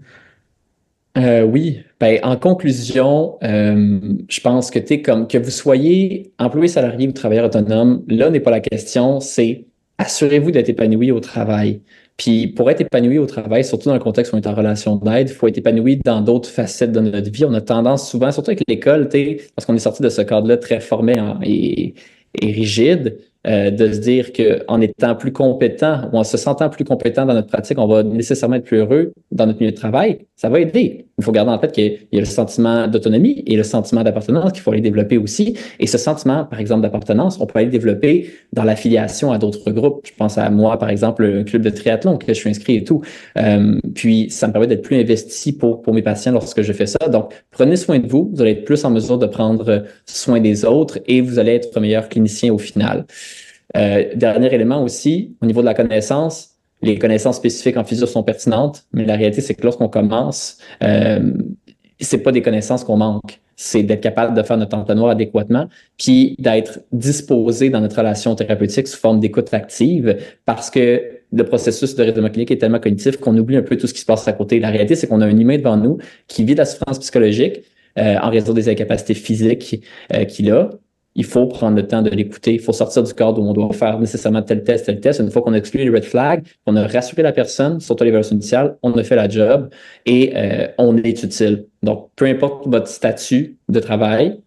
Euh, oui, ben, en conclusion, euh, je pense que es comme que vous soyez employé salarié ou travailleur autonome, là n'est pas la question, c'est assurez-vous d'être épanoui au travail. Puis pour être épanoui au travail, surtout dans le contexte où on est en relation d'aide, il faut être épanoui dans d'autres facettes de notre vie. On a tendance souvent, surtout avec l'école, parce qu'on est sorti de ce cadre-là très formé et, rigide, euh, de se dire qu'en étant plus compétent ou en se sentant plus compétent dans notre pratique, on va nécessairement être plus heureux dans notre milieu de travail, ça va aider. Il faut garder en tête qu'il y a le sentiment d'autonomie et le sentiment d'appartenance qu'il faut aller développer aussi. Et ce sentiment, par exemple, d'appartenance, on peut aller développer dans l'affiliation à d'autres groupes. Je pense à moi, par exemple, un club de triathlon que je suis inscrit et tout. Euh, puis, ça me permet d'être plus investi pour, pour mes patients lorsque je fais ça. Donc, prenez soin de vous. Vous allez être plus en mesure de prendre soin des autres et vous allez être meilleur clinicien au final. Euh, dernier élément aussi, au niveau de la connaissance, les connaissances spécifiques en physio sont pertinentes, mais la réalité, c'est que lorsqu'on commence, euh, c'est pas des connaissances qu'on manque. C'est d'être capable de faire notre entonnoir adéquatement, puis d'être disposé dans notre relation thérapeutique sous forme d'écoute active, parce que le processus de rythme clinique est tellement cognitif qu'on oublie un peu tout ce qui se passe à côté. La réalité, c'est qu'on a un humain devant nous qui vit la souffrance psychologique euh, en raison des incapacités physiques euh, qu'il a, il faut prendre le temps de l'écouter. Il faut sortir du cadre où on doit faire nécessairement tel test, tel test. Une fois qu'on a exclu les red flags, qu'on a rassuré la personne, surtout l'évaluation initiale, on a fait la job et euh, on est utile. Donc, peu importe votre statut de travail,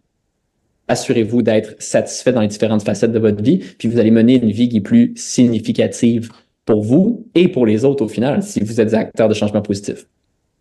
assurez-vous d'être satisfait dans les différentes facettes de votre vie, puis vous allez mener une vie qui est plus significative pour vous et pour les autres au final, si vous êtes acteur de changement positif.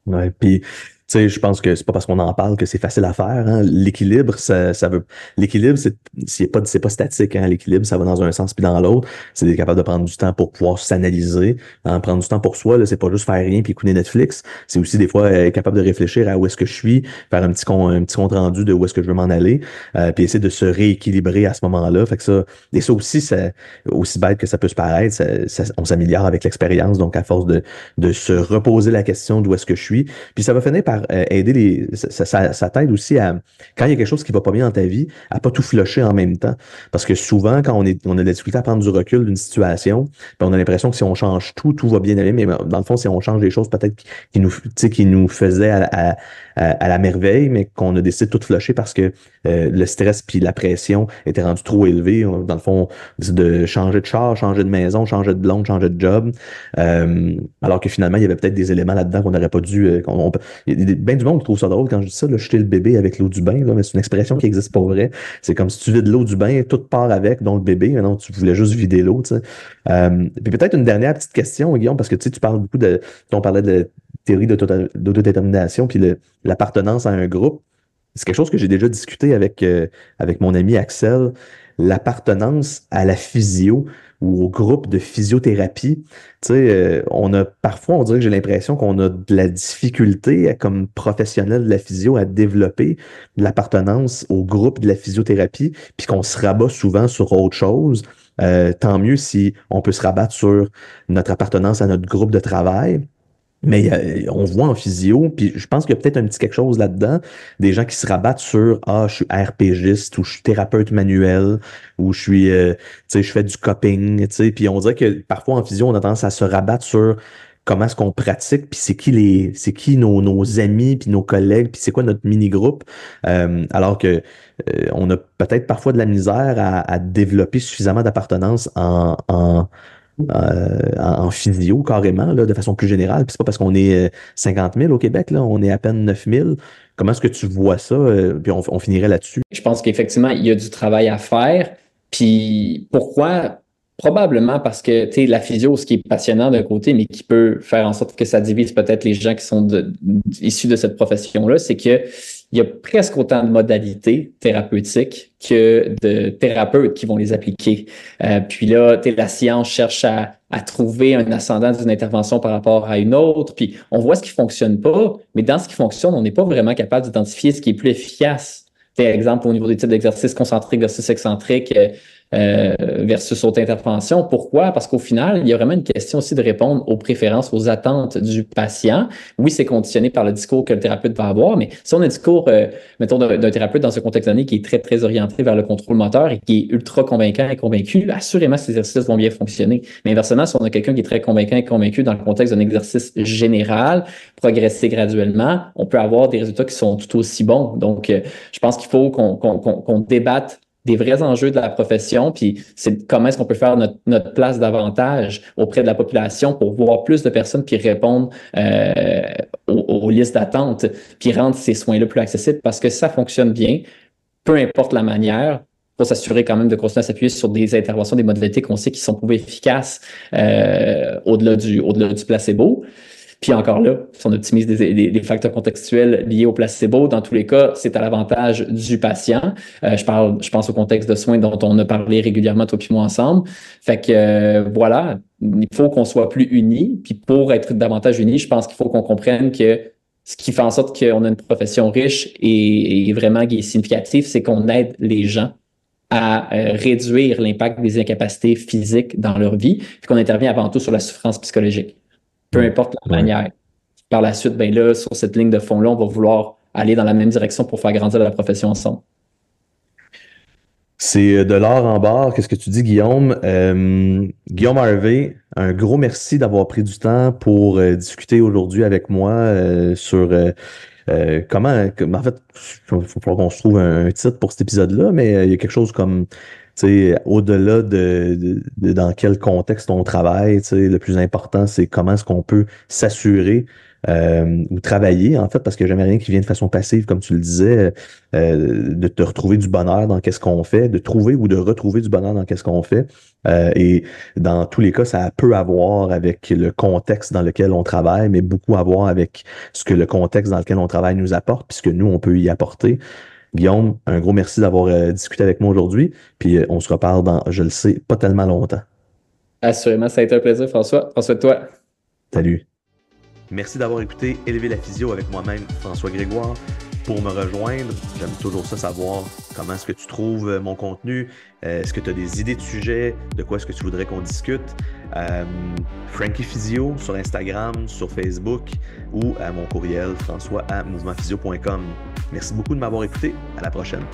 Ouais, puis sais, je pense que c'est pas parce qu'on en parle que c'est facile à faire. Hein. L'équilibre, ça, ça veut. L'équilibre, c'est c'est pas c'est pas statique. Hein. L'équilibre, ça va dans un sens puis dans l'autre. C'est d'être capable de prendre du temps pour pouvoir s'analyser, hein. prendre du temps pour soi. Là, c'est pas juste faire rien puis écouter Netflix. C'est aussi des fois être capable de réfléchir à où est-ce que je suis, faire un petit con, un petit compte rendu de où est-ce que je veux m'en aller, euh, puis essayer de se rééquilibrer à ce moment-là. Fait que ça, et ça aussi, ça, aussi bête que ça peut se paraître, ça, on s'améliore avec l'expérience. Donc à force de de se reposer la question d'où est-ce que je suis, puis ça va finir par euh, aider les. Ça, ça, ça t'aide aussi à, quand il y a quelque chose qui va pas bien dans ta vie, à pas tout flusher en même temps. Parce que souvent, quand on, est, on a de la difficulté à prendre du recul d'une situation, ben on a l'impression que si on change tout, tout va bien aller. Mais dans le fond, si on change des choses peut-être qui nous, qui nous faisaient à, la merveille, mais qu'on a décidé de tout flusher parce que euh, le stress puis la pression était rendu trop élevé. Dans le fond, de changer de char, changer de maison, changer de blonde, changer de job. Euh, alors que finalement, il y avait peut-être des éléments là-dedans qu'on n'aurait pas dû. Euh, y a bien du monde qui trouve ça drôle quand je dis ça, là, jeter le bébé avec l'eau du bain, là, mais c'est une expression qui existe pas vrai. C'est comme si tu vides l'eau du bain, tout part avec, dont le bébé. Mais non, tu voulais juste vider l'eau. Euh, puis peut-être une dernière petite question, Guillaume, parce que tu parles beaucoup de. On parlait de théorie d'autodétermination, puis l'appartenance à un groupe. C'est quelque chose que j'ai déjà discuté avec, euh, avec mon ami Axel. L'appartenance à la physio ou au groupe de physiothérapie. Tu sais, euh, on a parfois, on dirait que j'ai l'impression qu'on a de la difficulté comme professionnel de la physio à développer l'appartenance au groupe de la physiothérapie, puis qu'on se rabat souvent sur autre chose. Euh, tant mieux si on peut se rabattre sur notre appartenance à notre groupe de travail. Mais euh, on voit en physio, puis je pense qu'il y a peut-être un petit quelque chose là-dedans, des gens qui se rabattent sur ah je suis RPGiste ou je suis thérapeute manuel ou je suis euh, tu sais je fais du coping, tu sais, puis on dirait que parfois en physio on a tendance à se rabattre sur comment est-ce qu'on pratique, puis c'est qui les c'est qui nos, nos amis puis nos collègues, puis c'est quoi notre mini groupe, euh, alors que on a peut-être parfois de la misère à, à développer suffisamment d'appartenance en, en euh, en physio carrément, là, de façon plus générale. Puis c'est pas parce qu'on est 50 euh, 000 au Québec, là, on est à peine 9 000. Comment est-ce que tu vois ça? Euh, puis on, on finirait là-dessus? Je pense qu'effectivement, il y a du travail à faire. Puis pourquoi? Probablement parce que tu sais, la physio, ce qui est passionnant d'un côté, mais qui peut faire en sorte que ça divise peut-être les gens qui sont de, issus de cette profession-là, c'est que il y a presque autant de modalités thérapeutiques que de thérapeutes qui vont les appliquer. Euh, puis là, la science cherche à, à trouver un ascendant d'une intervention par rapport à une autre. Puis on voit ce qui fonctionne pas, mais dans ce qui fonctionne, on n'est pas vraiment capable d'identifier ce qui est plus efficace. Par exemple, au niveau des types d'exercices concentriques versus excentriques, euh, versus autre intervention. Pourquoi? Parce qu'au final, il y a vraiment une question aussi de répondre aux préférences, aux attentes du patient. Oui, c'est conditionné par le discours que le thérapeute va avoir, mais si on a un discours, euh, mettons, d'un thérapeute dans ce contexte donné qui est très, très orienté vers le contrôle moteur et qui est ultra convaincant et convaincu, assurément, ces exercices vont bien fonctionner. Mais inversement, si on a quelqu'un qui est très convaincant et convaincu dans le contexte d'un exercice général, progresser graduellement, on peut avoir des résultats qui sont tout aussi bons. Donc, euh, je pense qu'il faut qu'on débatte des vrais enjeux de la profession, puis c'est comment est-ce qu'on peut faire notre, notre, place davantage auprès de la population pour voir plus de personnes qui répondent euh, aux, listes d'attente, puis rendre ces soins-là plus accessibles parce que ça fonctionne bien, peu importe la manière, pour s'assurer quand même de continuer à s'appuyer sur des interventions, des modalités qu'on sait qui sont prouvées efficaces euh, au-delà du, au-delà du placebo. Puis encore là, si on optimise des, facteurs contextuels liés au placebo, dans tous les cas, c'est à l'avantage du patient. Euh, je parle, je pense au contexte de soins dont on a parlé régulièrement toi et moi ensemble. Fait que euh, voilà, il faut qu'on soit plus unis. Puis pour être davantage unis, je pense qu'il faut qu'on comprenne que ce qui fait en sorte qu'on a une profession riche et, vraiment significative, c'est qu'on aide les gens à euh, réduire l'impact des incapacités physiques dans leur vie, puis qu'on intervient avant tout sur la souffrance psychologique peu importe la manière. Par la suite, ben là, sur cette ligne de fond-là, on va vouloir aller dans la même direction pour faire grandir la profession ensemble. C'est euh, de l'or en barre. Qu'est-ce que tu dis, Guillaume? Euh, Guillaume Harvey, un gros merci d'avoir pris du temps pour euh, discuter aujourd'hui avec moi sur comment. En fait, il faut qu'on se trouve un, titre pour cet épisode-là, mais il y a quelque chose comme au-delà de, dans quel contexte on travaille, le plus important, c'est comment est-ce qu'on peut s'assurer euh, ou travailler, en fait, parce que jamais rien qui vient de façon passive, comme tu le disais, euh, de te retrouver du bonheur dans qu'est-ce qu'on fait, de trouver ou de retrouver du bonheur dans qu'est-ce qu'on fait. Euh, et dans tous les cas, ça peut avoir avec le contexte dans lequel on travaille, mais beaucoup à voir avec ce que le contexte dans lequel on travaille nous apporte, puisque nous, on peut y apporter. Guillaume, un gros merci d'avoir euh, discuté avec moi aujourd'hui. Puis euh, on se reparle dans, je le sais, pas tellement longtemps. Assurément, ça a été un plaisir, François. François, toi. Salut. Merci d'avoir écouté Élever la physio avec moi-même, François Grégoire. Pour me rejoindre. J'aime toujours ça savoir comment est-ce que tu trouves euh, mon contenu. Euh, est-ce que tu as des idées de sujets? De quoi est-ce que tu voudrais qu'on discute? Euh, Frankie Physio sur Instagram, sur Facebook ou à mon courriel françois à mouvementphysio.com. Merci beaucoup de m'avoir écouté. À la prochaine.